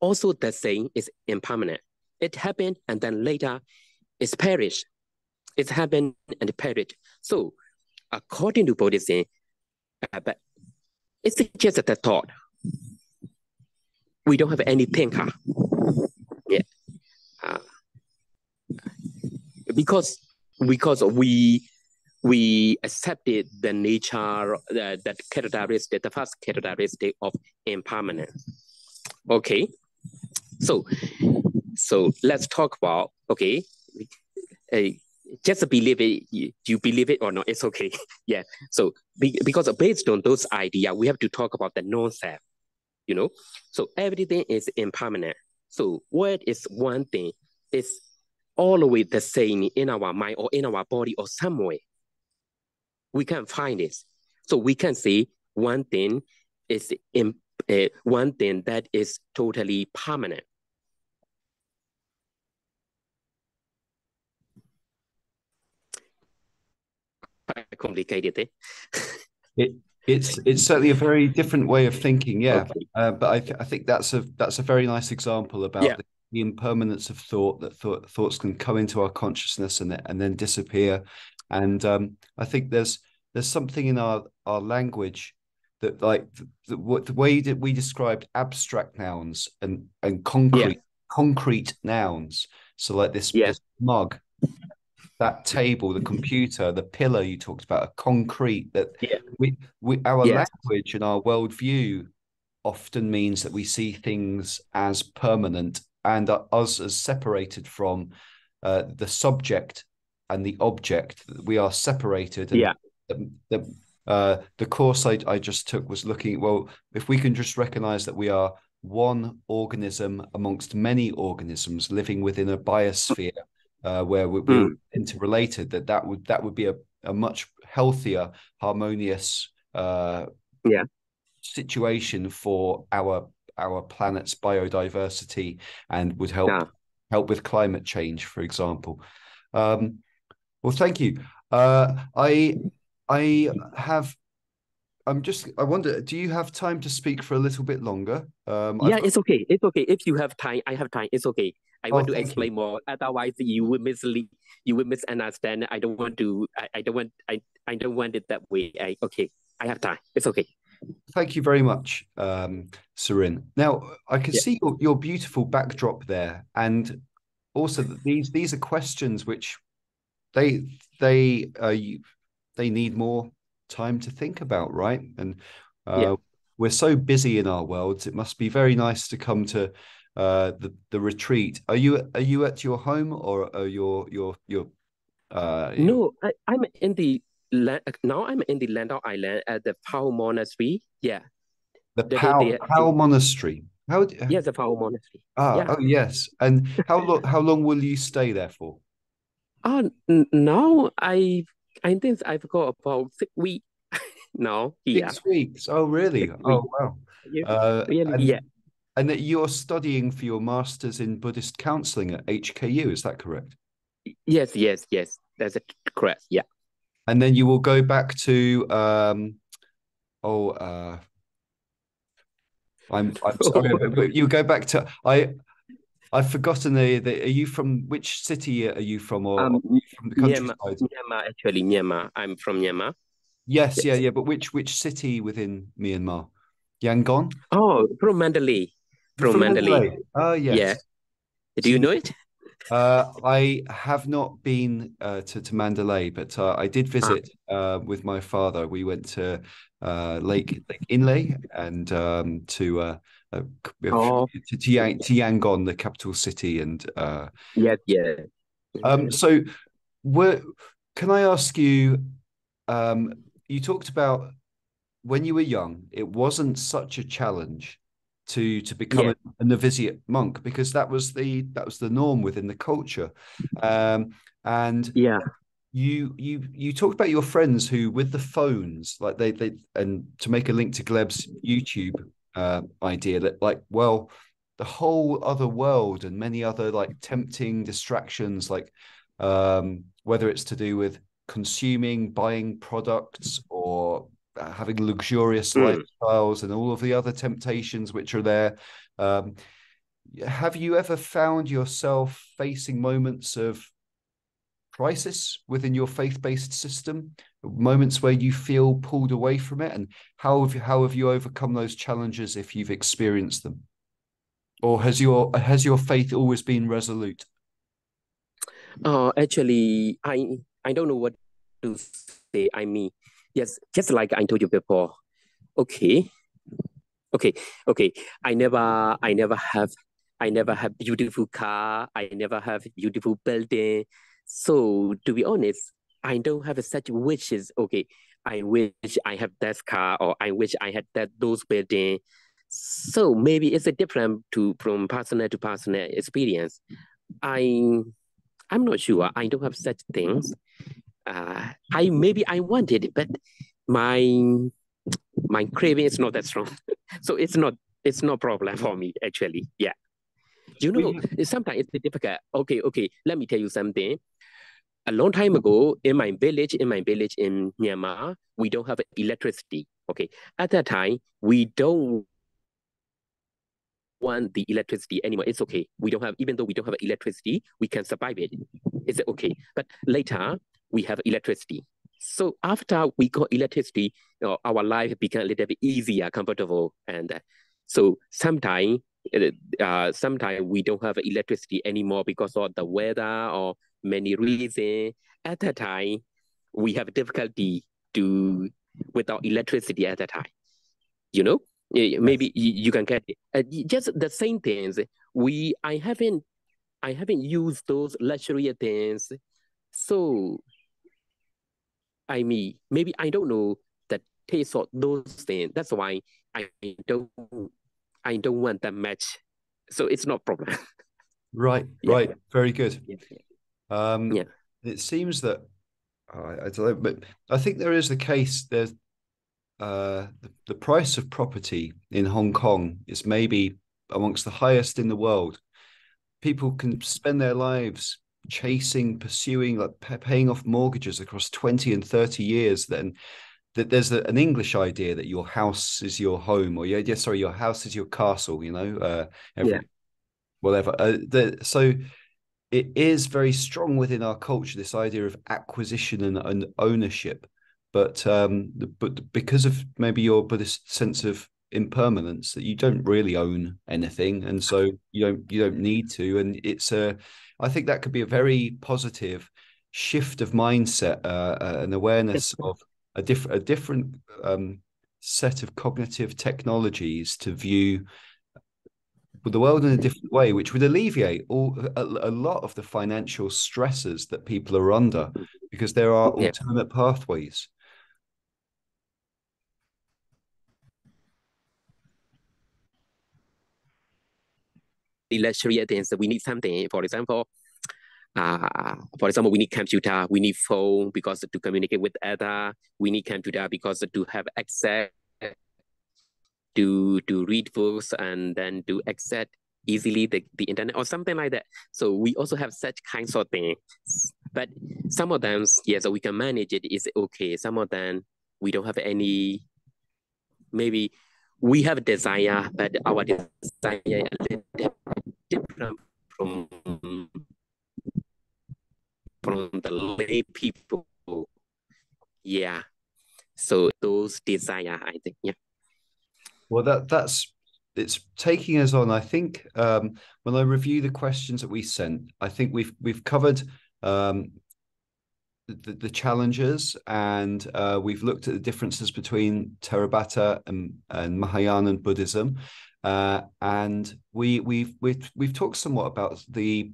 also the same is impermanent. It happened and then later it's perished. It's happened and perished. So according to Buddhism, uh, but it's just the thought. We don't have any thinker. Yeah. Uh, because because we we accepted the nature, uh, that characteristic, the first characteristic of impermanence. Okay, so so let's talk about okay. Uh, just believe it. You believe it or not? It's okay. yeah. So be, because based on those idea, we have to talk about the non-self. You know, so everything is impermanent. So what is one thing is always the same in our mind or in our body or somewhere. we can find it So we can say one thing is in, uh, one thing that is totally permanent. Complicated. Eh? it it's it's certainly a very different way of thinking, yeah. Okay. Uh, but I, th- I think that's a that's a very nice example about yeah. the, the, impermanence of thought. That th- thoughts can come into our consciousness and and then disappear. And um, I think there's there's something in our our language that like the, the, the way that we described abstract nouns and and concrete yeah. concrete nouns. So like this, yeah. this mug that table, the computer, the pillar you talked about, a concrete that yeah. we, we our language and our worldview often means that we see things as permanent and us as separated from uh, the subject and the object. We are separated. yeah. The, the, uh, the course I, I just took was looking well if we can just recognize that we are one organism amongst many organisms living within a biosphere uh, where we, mm. interrelated, that that would that would be a, a much healthier, harmonious uh, yeah situation for our our planet's biodiversity and would help yeah. help with climate change, for example. Um, well, thank you. Uh, I I have I'm just. I wonder. Do you have time to speak for a little bit longer? Um, yeah, it's okay. It's okay. If you have time, I have time. It's okay. I want oh, to explain you. more. Otherwise, you will mislead. You will misunderstand. I don't want to. I, I don't want. I, I don't want it that way. I okay. I have time. It's okay. Thank you very much, um, Surin. Now I can yeah. see your, your beautiful backdrop there, and also these these are questions which they they uh, you, they need more time to think about, right? And uh, yeah. we're so busy in our worlds. It must be very nice to come to uh, the the retreat. Are you are you at your home or are your your your? Uh, no, I, I'm in the now. I'm in the Lantau Island at the Pao Monastery. Yeah, the, the Pao, the, Pao Monastery. How? Yes, the Pao Monastery. Ah, yeah. oh yes. And how long? how long will you stay there for? Oh, now I I think I've got about six weeks now. Yeah. Six weeks. Oh, really? Oh, wow. Uh, and, yeah. And that you're studying for your master's in Buddhist counseling at HKU, is that correct? Yes, yes, yes. That's correct. Yeah. And then you will go back to um oh uh I'm I'm sorry, but you go back to I I've forgotten the, the. Are you from which city are you from, or um, you from the countryside? Myanmar, Myanmar, actually, Myanmar. I'm from Myanmar. Yes, yes, yeah, yeah. But which which city within Myanmar? Yangon. Oh, from Mandalay. From, from Mandalay. Mandalay. Oh, yes. Yeah. Do you know it? Uh, I have not been uh, to, to Mandalay, but uh, I did visit ah. uh, with my father. We went to uh, Lake Lake Inle and um, to uh, uh, oh. to, to, Yang, to Yangon, the capital city, and uh, yeah, yeah. Um, so, were can I ask you? Um, you talked about when you were young, it wasn't such a challenge to to become yeah. a, a, novitiate monk because that was the that was the norm within the culture um and yeah you you you talked about your friends who with the phones like they they and to make a link to gleb's youtube uh, idea that like well the whole other world and many other like tempting distractions like um whether it's to do with consuming buying products or having luxurious mm. lifestyles and all of the other temptations which are there. Um have you ever found yourself facing moments of crisis within your faith-based system? Moments where you feel pulled away from it? And how have you, how have you overcome those challenges if you've experienced them? Or has your has your faith always been resolute? Uh actually i i don't know what to say i mean yes just like i told you before okay okay okay i never i never have i never have beautiful car i never have beautiful building so to be honest I don't have such wishes. Okay, I wish I have that car or I wish I had that those building. So maybe it's a different to from personal to personal experience. I I'm not sure. I don't have such things. Uh, I maybe I wanted it, but my my craving is not that strong. so it's not it's no problem for me actually. Yeah. You know, sometimes it's difficult. Okay, okay. Let me tell you something. A long time ago, in my village, in my village in Myanmar, we don't have electricity. Okay, at that time, we don't want the electricity anymore. It's okay. We don't have, even though we don't have electricity, we can survive it. Is it okay? But later, we have electricity. So after we got electricity, you know, our life became a little bit easier, comfortable, and uh, so sometimes uh, uh sometimes we don't have electricity anymore because of the weather or many reasons. At that time, we have difficulty to without electricity at that time. You know, maybe you, you can get it. Uh, just the same things. We I haven't I haven't used those luxury things, so I mean maybe I don't know the taste of those things. That's why I don't I don't want that much. So it's not problem. right, yeah. right. Very good. Yeah. Um, yeah. It seems that I, I don't know, but I think there is the case. There's uh, the, the price of property in Hong Kong is maybe amongst the highest in the world. People can spend their lives chasing, pursuing, like paying off mortgages across 20 and 30 years. Then that there's a, an English idea that your house is your home, or yeah, yeah, sorry, your house is your castle. You know, uh, every, yeah. whatever. Uh, the, so it is very strong within our culture this idea of acquisition and, and ownership but um but because of maybe your Buddhist sense of impermanence that you don't really own anything and so you don't you don't need to and it's a i think that could be a very positive shift of mindset uh, uh, an awareness of a different a different um, set of cognitive technologies to view the world in a different way, which would alleviate all a, a lot of the financial stresses that people are under, because there are yeah. alternate pathways. The luxury things we need something. For example, uh, for example, we need computer, we need phone because to communicate with other, we need computer because to have access to to read books and then to access easily the, the internet or something like that. So we also have such kinds of things. But some of them, yes, we can manage it, it, is okay. Some of them we don't have any maybe we have a desire, but our desire is a little different from from the lay people. Yeah. So those desire, I think, yeah. Well, that that's it's taking us on. I think um, when I review the questions that we sent, I think we've we've covered um, the, the, challenges and uh, we've looked at the differences between Theravada and, and Mahayana Buddhism, uh, and we we've we've we've talked somewhat about the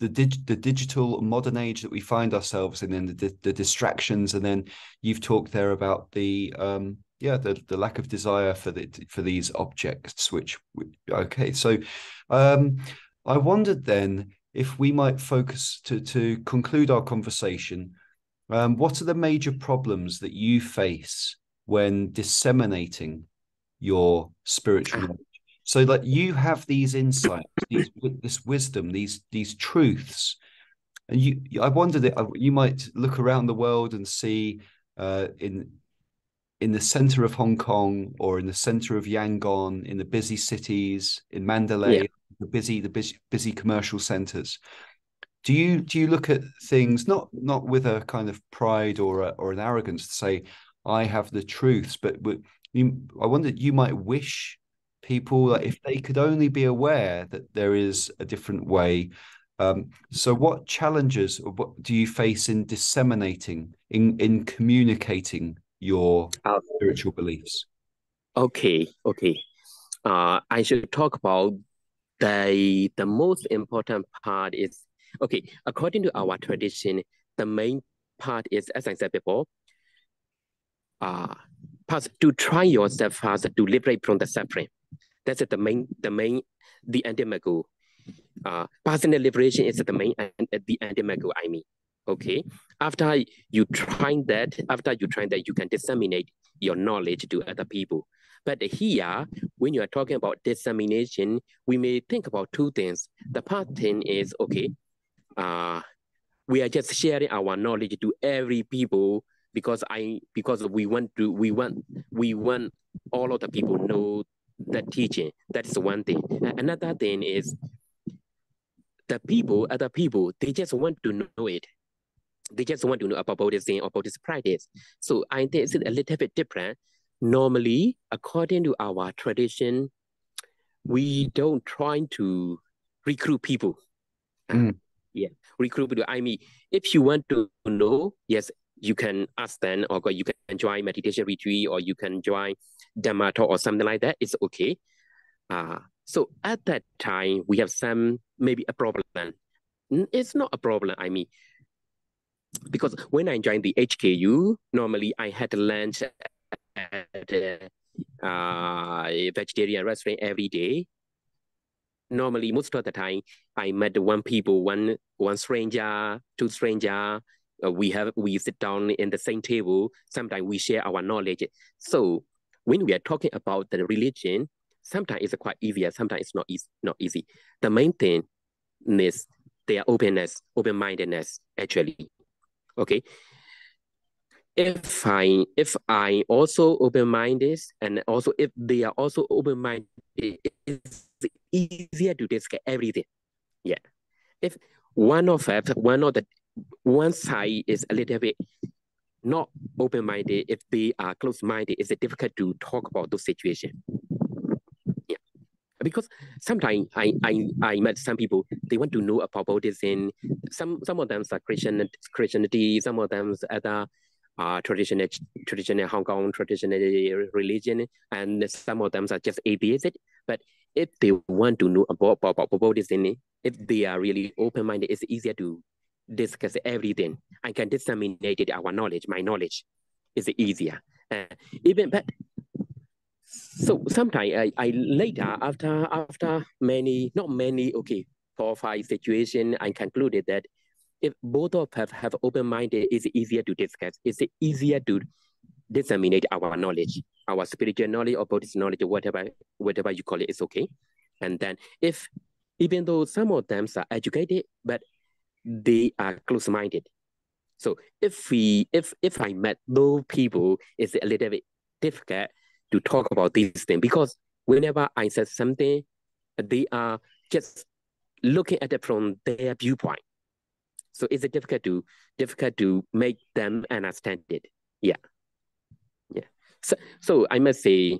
the dig- the digital modern age that we find ourselves in, and the, the distractions, and then you've talked there about the um, yeah the, the lack of desire for the for these objects which okay. So um i wondered then if we might focus to to conclude our conversation. Um what are the major problems that you face when disseminating your spiritual knowledge so that you have these insights these, this wisdom these these truths and you i wondered that uh, you might look around the world and see uh, in in the center of Hong Kong or in the center of Yangon, in the busy cities, in Mandalay, yeah. the busy the busy, busy commercial centers. Do you do you look at things not not with a kind of pride or a, or an arrogance to say I have the truths, but, but you, I wonder you might wish people that if they could only be aware that there is a different way. Um, so, what challenges what do you face in disseminating, in in communicating your uh, spiritual beliefs? Okay, okay. Uh, I should talk about the the most important part is okay. According to our tradition, the main part is, as I said before, uh, first to try yourself first to liberate from the suffering. That's the main the main the ultimate goal. Uh, personal liberation is the main and the ultimate goal. I mean, okay. after you try that, after you try that, you can disseminate your knowledge to other people. But here, when you are talking about dissemination, we may think about two things. The part thing is okay, uh, we are just sharing our knowledge to every people because I because we want to we want we want all of the people know the teaching. That is one thing. Another thing is the people, other people, they just want to know it. They just want to know about this thing, about this practice. So I think it's a little bit different. Normally, according to our tradition, we don't try to recruit people. Mm. Yeah, recruit people. I mean, if you want to know, yes, you can ask them, or you can join meditation retreat, or you can join Dhamma talk or something like that. It's okay. Uh, so at that time, we have some maybe a problem. It's not a problem. I mean, because when I joined the HKU, normally I had lunch at a uh, vegetarian restaurant every day. Normally, most of the time, I met one people, one one stranger, two stranger. Uh, we have we sit down in the same table. Sometimes we share our knowledge. So when we are talking about the religion, sometimes it's quite easier, sometimes it's not easy, not easy. The main thing is their openness, open-mindedness, actually. Okay. If I if I also open-minded and also if they are also open-minded, it's easier to discuss everything. Yeah. If one of us, one of the one side is a little bit not open-minded, if they are close-minded, it's difficult to talk about those situations Yeah, because sometimes I, I I met some people they want to know about Buddhism. Some some of them are Christian Christianity. Some of them other uh, traditional traditional Hong Kong traditional religion, and some of them are just atheistic. But if they want to know about, about, about Buddhism, if they are really open minded, it's easier to discuss everything. I can disseminate our knowledge. My knowledge is easier. Uh, even but so sometimes I, I later after after many not many okay four five situation I concluded that if both of us have open minded it's easier to discuss it's easier to disseminate our knowledge our spiritual knowledge or Buddhist knowledge whatever whatever you call it it is okay and then if even though some of them are educated but they are close minded so if we if if I met those people it's a little bit difficult to talk about these things because whenever I said something, they are just looking at it from their viewpoint. So it's difficult to difficult to make them understand it. Yeah. Yeah. So so I must say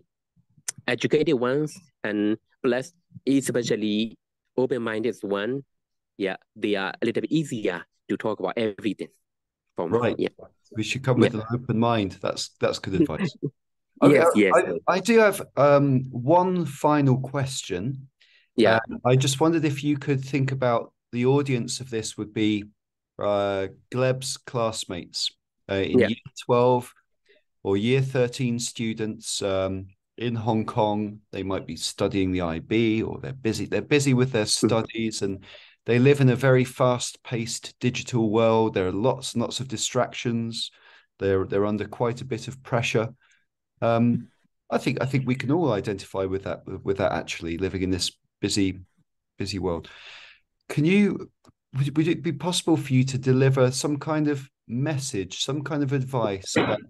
educated ones and plus especially open-minded one, yeah, they are a little bit easier to talk about everything. From, right. Yeah. We should come with yeah. an open mind. That's that's good advice. Okay, yes, yes. I, I, do have um, one final question. Yeah. Um, I just wondered if you could think about the audience of this would be uh, Gleb's classmates uh, in yeah. year 12 or year 13 students um, in Hong Kong. They might be studying the IB or they're busy. They're busy with their studies and they live in a very fast-paced digital world. There are lots and lots of distractions. They're they're under quite a bit of pressure. Um, I think I think we can all identify with that with that actually living in this busy busy world. Can you would, would it be possible for you to deliver some kind of message, some kind of advice about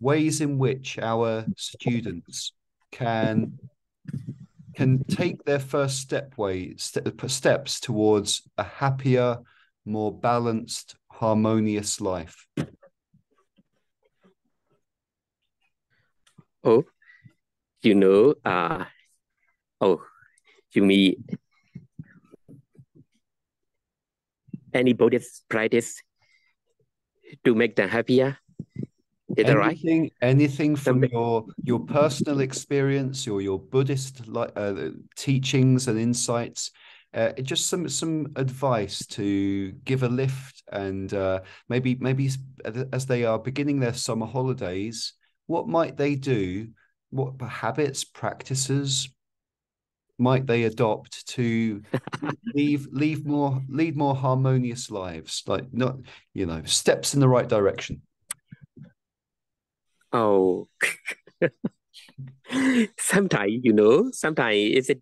ways in which our students can can take their first step way step, steps towards a happier, more balanced, harmonious life? Oh, you know, uh, oh, you mean any Buddhist practice to make them happier? Is anything, right? Anything from your your personal experience or your Buddhist uh, teachings and insights? Uh, just some some advice to give a lift and uh, maybe maybe as they are beginning their summer holidays what might they do? What habits, practices, might they adopt to leave leave more lead more harmonious lives? Like not you know steps in the right direction. Oh, sometimes you know, sometimes it's a,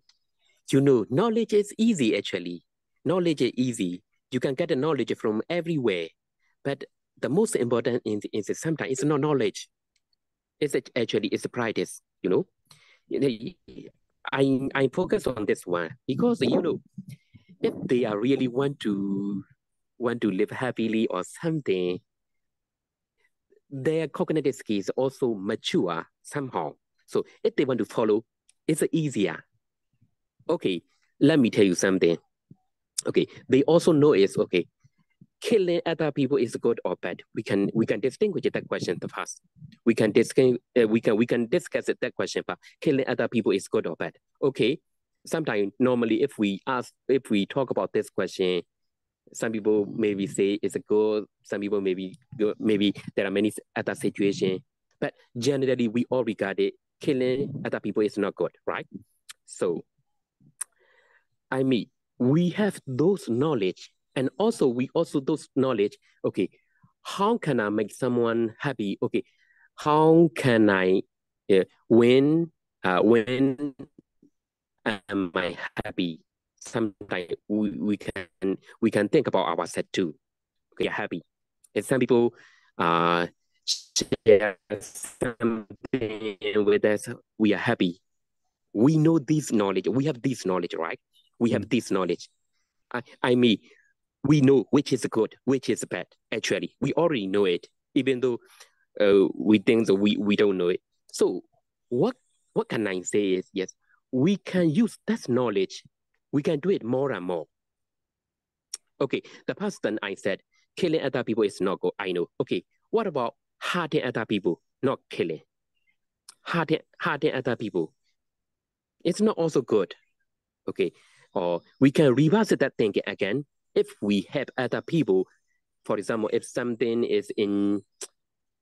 you know, knowledge is easy actually. Knowledge is easy. You can get the knowledge from everywhere, but the most important is, is sometimes it's not knowledge. It's actually it's practice. You know, I I focus on this one because you know, if they are really want to want to live happily or something, their cognitive skills also mature somehow. So if they want to follow, it's easier. Okay, let me tell you something. Okay, they also know it's okay. Killing other people is good or bad. We can we can distinguish that question first. We can discuss uh, we can we can discuss that question. But killing other people is good or bad. Okay. Sometimes normally if we ask if we talk about this question, some people maybe say it's a good, some people maybe maybe there are many other situations, but generally we all regard it killing other people is not good, right? So, I mean, we have those knowledge, and also we also those knowledge. Okay, how can I make someone happy? Okay, how can I uh, when uh, when am I happy? Sometimes we, we can we can think about ourselves too. We are happy. And some people uh share something with us, we are happy. We know this knowledge. We have this knowledge, right? We have mm. this knowledge. I, I mean, we know which is good, which is bad. Actually, we already know it, even though uh, we think that we, we don't know it. So what what can I say is yes, we can use that knowledge we can do it more and more. Okay, the person I said, killing other people is not good. I know. Okay, what about hurting other people? Not killing. Hurting, hurting other people. It's not also good. Okay, or we can reverse that thinking again. If we help other people, for example, if something is in,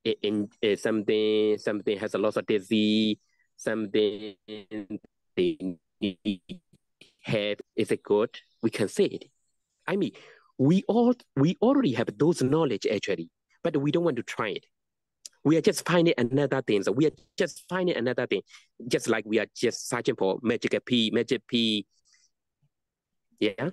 in, in something something has a lot of disease, something they need have is it good? We can say it. I mean, we all we already have those knowledge actually, but we don't want to try it. We are just finding another thing. So we are just finding another thing, just like we are just searching for magic P, magic P. Yeah.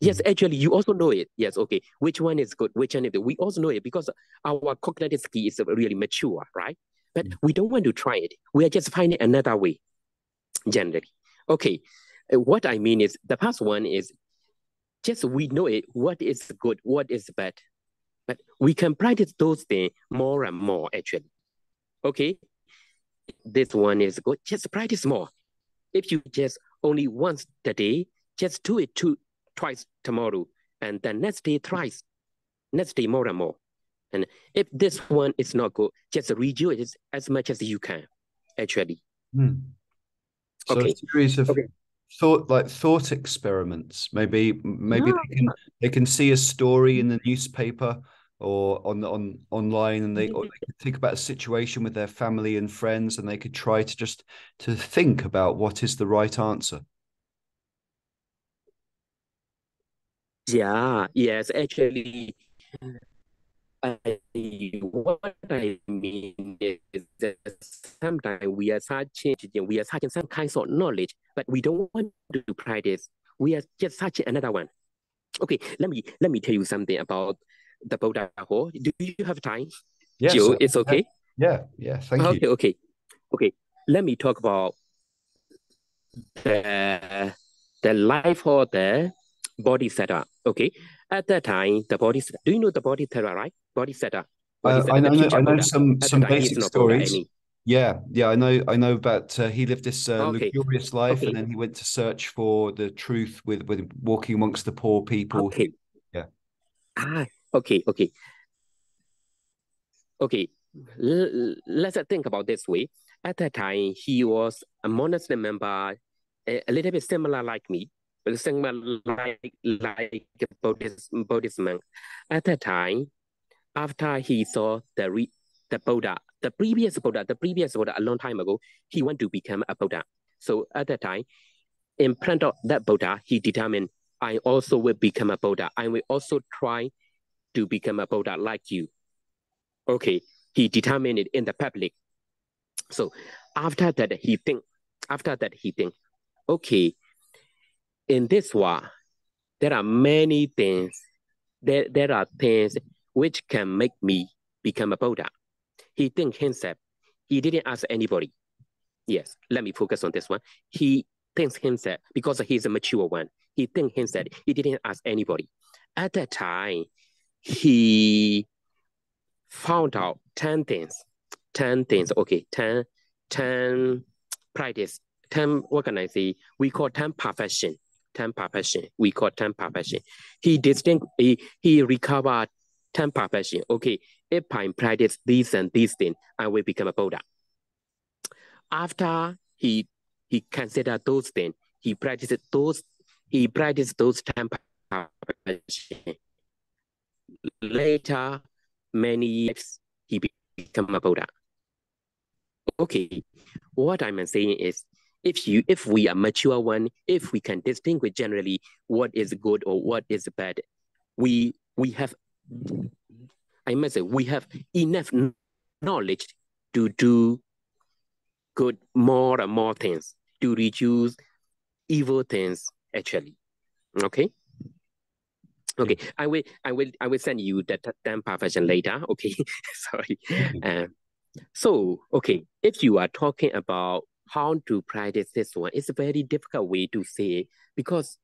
Yes, mm-hmm. actually, you also know it. Yes, okay. Which one is good? Which one is good? We also know it because our cognitive skill is really mature, right? But we don't want to try it. We are just finding another way, generally. Okay, what I mean is the past one is just we know it, what is good, what is bad. But we can practice those things more and more actually. Okay. This one is good. Just practice more. If you just only once a day, just do it two twice tomorrow. And then next day thrice. Next day more and more. And if this one is not good, just redo it as much as you can, actually. Hmm. So okay. a series of okay thought like thought experiments. Maybe maybe they can ah. they can see a story in the mm. newspaper or on on online and they, mm-hmm. they could think about a situation with their family and friends and they could try to just to think about what is the right answer. Yeah yes actually I, what I mean is that sometimes we are searching, we are searching some kinds of knowledge, but we don't want to practice. We are just searching another one. Okay, let me let me tell you something about the Buddha. Do you have time? Yes, Joe, it's okay. Yeah, yeah. Thank okay, you. Okay, okay, okay. Let me talk about the the life or the Bodhisatta. Okay, at that time, the body. Do you know the Bodhisatta, right? Bodhisatta. Uh, I know, I know some some basic stories. Yeah, yeah, I know. I know about. Uh, he lived this uh, okay. luxurious life, okay. and then he went to search for the truth with with walking amongst the poor people. Okay. Yeah. Ah. Okay. Okay. Okay. L- let's think about this way. At that time, he was a monastery member, a, a little bit similar like me similar like like Buddhist, Buddhist monk. At that time, after he saw the re, the Buddha, the previous Buddha, the previous Buddha a long time ago, he wanted to become a Buddha. So at that time, in front of that Buddha, he determined, I also will become a Buddha. I will also try to become a Buddha like you. Okay, he determined it in the public. So after that, he think, after that, he think, okay, in this world, there are many things, there, there are things which can make me become a Buddha. He think himself, he didn't ask anybody. Yes, let me focus on this one. He thinks himself, because he's a mature one, he thinks himself, he didn't ask anybody. At that time, he found out 10 things, 10 things, okay, 10, 10 practice, 10, what can I say? We call 10 perfection, 10 perfection. We call 10 perfection. He distinct, he, he recovered 10 perfection. Okay, if I practice this and this thing, I will become a Buddha. After he he considered those things, he practiced those, he practiced those 10 perfection. Later, many years, he become a Buddha. Okay, what I'm saying is, if you if we are mature one, if we can distinguish generally what is good or what is bad, we we have I must say we have enough knowledge to do good more and more things to reduce evil things actually. Okay. Okay, I will, I will, I will send you that damn version later. Okay, sorry. Um, so, okay, if you are talking about how to practice this one, it's a very difficult way to say because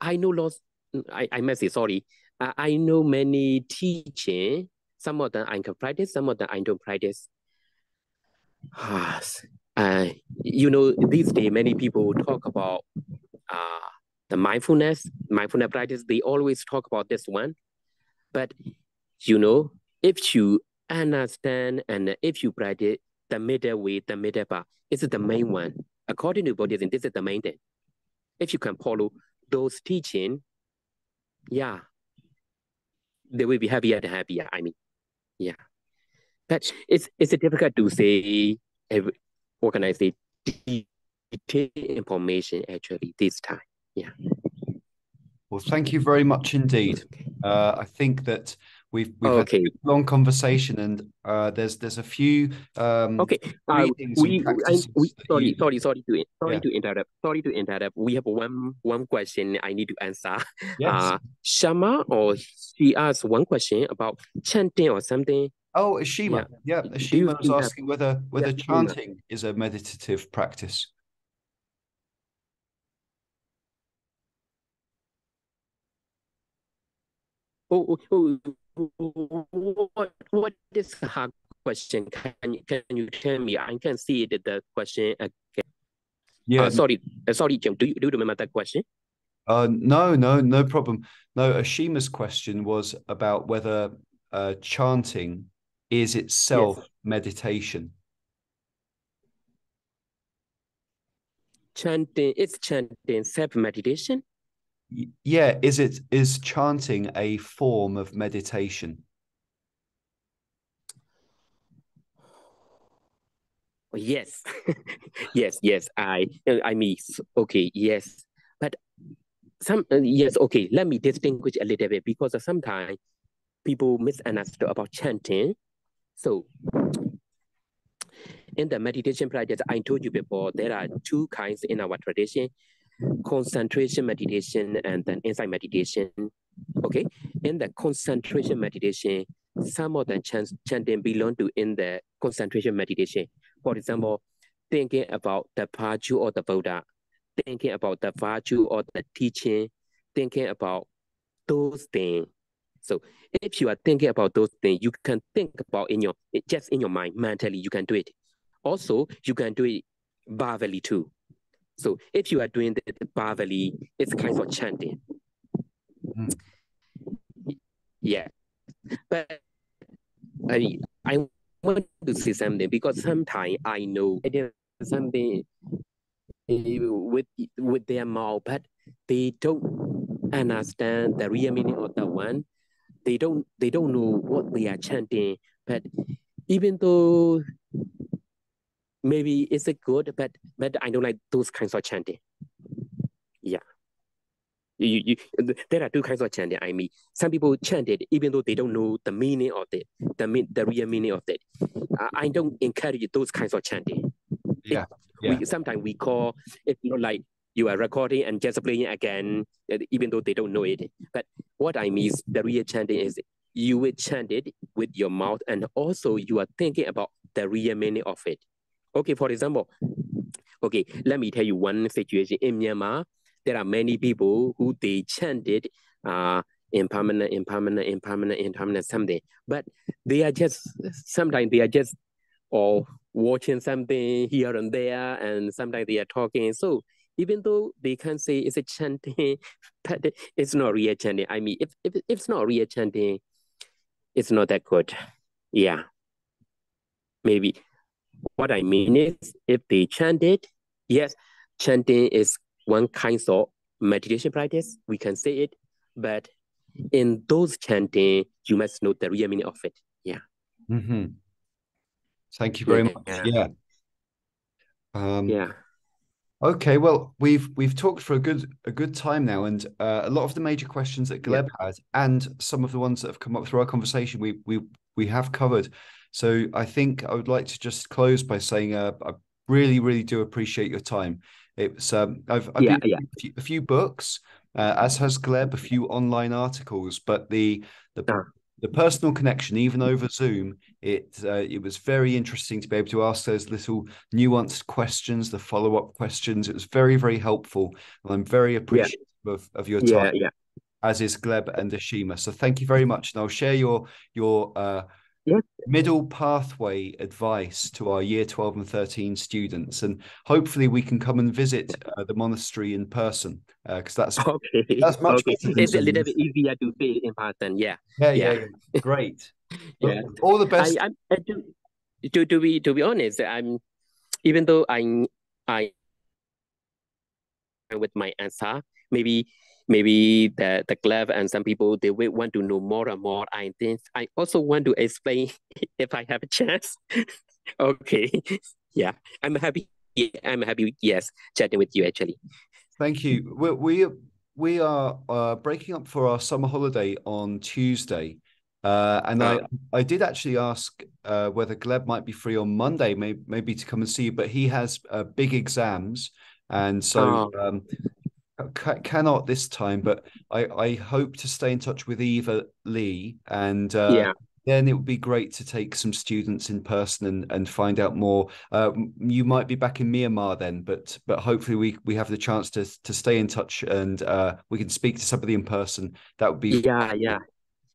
I know lots. I, I must say sorry. I, I know many teaching. Some of them I can practice. Some of them I don't practice. uh, you know, these days many people talk about uh, the mindfulness, mindfulness practice, they always talk about this one. But you know, if you understand and if you practice the middle way, the middle path, This is the main one. According to Buddhism, this is the main thing. If you can follow those teaching, yeah, they will be happier and happier. I mean, yeah. But it's it's difficult to say what can I say detailed information actually this time. Yeah. Well, thank you very much indeed. Uh, I think that we've we've okay. had a long conversation, and uh, there's there's a few um, okay. Uh, we, I, we sorry you... sorry sorry to sorry yeah. to interrupt sorry to interrupt. We have one one question I need to answer. Yes. Uh, Shama or she asked one question about chanting or something. Oh, Ashima. Yeah, yeah. Ashima was asking whether whether yeah, chanting is a meditative practice. Oh, oh, oh, what what is the hard question? Can you can you tell me? I can see the, the question again. Yeah. Uh, sorry, uh, sorry, Jim. Do you do you remember that question? Uh, no, no, no problem. No, Ashima's question was about whether uh, chanting is itself yes. meditation. Chanting, is chanting self meditation yeah is it is chanting a form of meditation? Yes. Yes yes i i mean okay yes. But some uh, yes okay let me distinguish a little bit because sometimes people misunderstand about chanting. So in the meditation practice i told you before there are two kinds in our tradition concentration meditation and then insight meditation. Okay, in the concentration meditation, some of the chant, chanting belong to in the concentration meditation. For example, thinking about the virtue or the Buddha, thinking about the virtue or the teaching, thinking about those things. So if you are thinking about those things, you can think about in your just in your mind mentally. You can do it. Also, you can do it verbally too. So if you are doing the, the Bhavali, it's kind of chanting. Mm. Yeah. But I I want to say something because sometimes I know something with with their mouth, but they don't understand the real meaning of the one. They don't they don't know what they are chanting. But even though maybe it's a good, but but I don't like those kinds of chanting. Yeah. You, you, there are two kinds of chanting. I mean, some people chant it even though they don't know the meaning of it, the mean, the real meaning of it. I, I don't encourage those kinds of chanting. Yeah. It, yeah. We, sometimes we call it you know, like you are recording and just playing again, even though they don't know it. But what I mean is the real chanting is you will chant it with your mouth and also you are thinking about the real meaning of it. Okay, for example, okay, let me tell you one situation in Myanmar. There are many people who they chanted uh, impermanent, impermanent, impermanent, impermanent something, but they are just sometimes they are just or watching something here and there, and sometimes they are talking. So even though they can say it's a chanting, but it's not real chanting. I mean, if, if, if it's not real chanting, it's not that good. Yeah. Maybe what I mean is if they chant it, yes, chanting is one kind of meditation practice. We can say it, but in those chanting, you must know the real meaning of it. Yeah. Mm-hmm. Thank you very yeah. much. Yeah. Um, yeah. Okay, well, we've we've talked for a good a good time now, and uh, a lot of the major questions that Gleb yeah. had, and some of the ones that have come up through our conversation, we we we have covered. So I think I would like to just close by saying, uh, I really really do appreciate your time. It's um, I've, I've yeah, yeah. A, few, a few books, uh, as has Gleb, a few online articles, but the the the personal connection, even over Zoom, it uh, it was very interesting to be able to ask those little nuanced questions, the follow up questions. It was very very helpful, and I'm very appreciative yeah. of, of your time. Yeah, yeah. As is Gleb and Ashima. So thank you very much, and I'll share your your uh, yeah. middle pathway advice to our year 12 and 13 students and hopefully we can come and visit uh, the monastery in person because uh, that's okay that's much okay. it's a little bit easier to see in person yeah yeah yeah, yeah. yeah. great yeah all the best I, I, to, to, to be to be honest i'm even though i i with my answer maybe maybe the the Gleb and some people they will want to know more and more. I think I also want to explain if I have a chance. okay, yeah, I'm happy. I'm happy. Yes, chatting with you actually. Thank you. We we we are uh, breaking up for our summer holiday on Tuesday. Uh, and I, I did actually ask uh, whether Gleb might be free on Monday, may, maybe to come and see you, but he has uh, big exams, and so oh. um, cannot this time, but I, I hope to stay in touch with Eva Lee, and uh, yeah. then it would be great to take some students in person and, and find out more. Uh, you might be back in Myanmar then, but but hopefully we we have the chance to to stay in touch and uh, we can speak to somebody in person. That would be yeah yeah.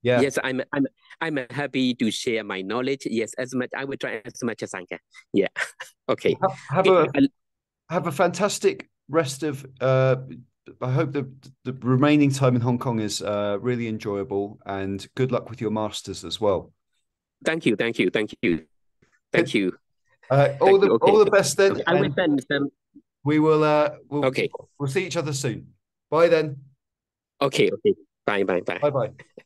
Yeah. Yes, I'm I'm I'm happy to share my knowledge. Yes, as much I will try as much as I can. Yeah. okay. Have, have a have a fantastic rest of uh I hope the the remaining time in Hong Kong is uh, really enjoyable, and good luck with your masters as well. Thank you, thank you, thank you, thank you. Uh, all the okay. all the best then. Okay. I will send them. We will. Uh, we'll, okay. We'll see each other soon. Bye then. Okay. Okay. Bye. Bye. Bye. Bye. Bye.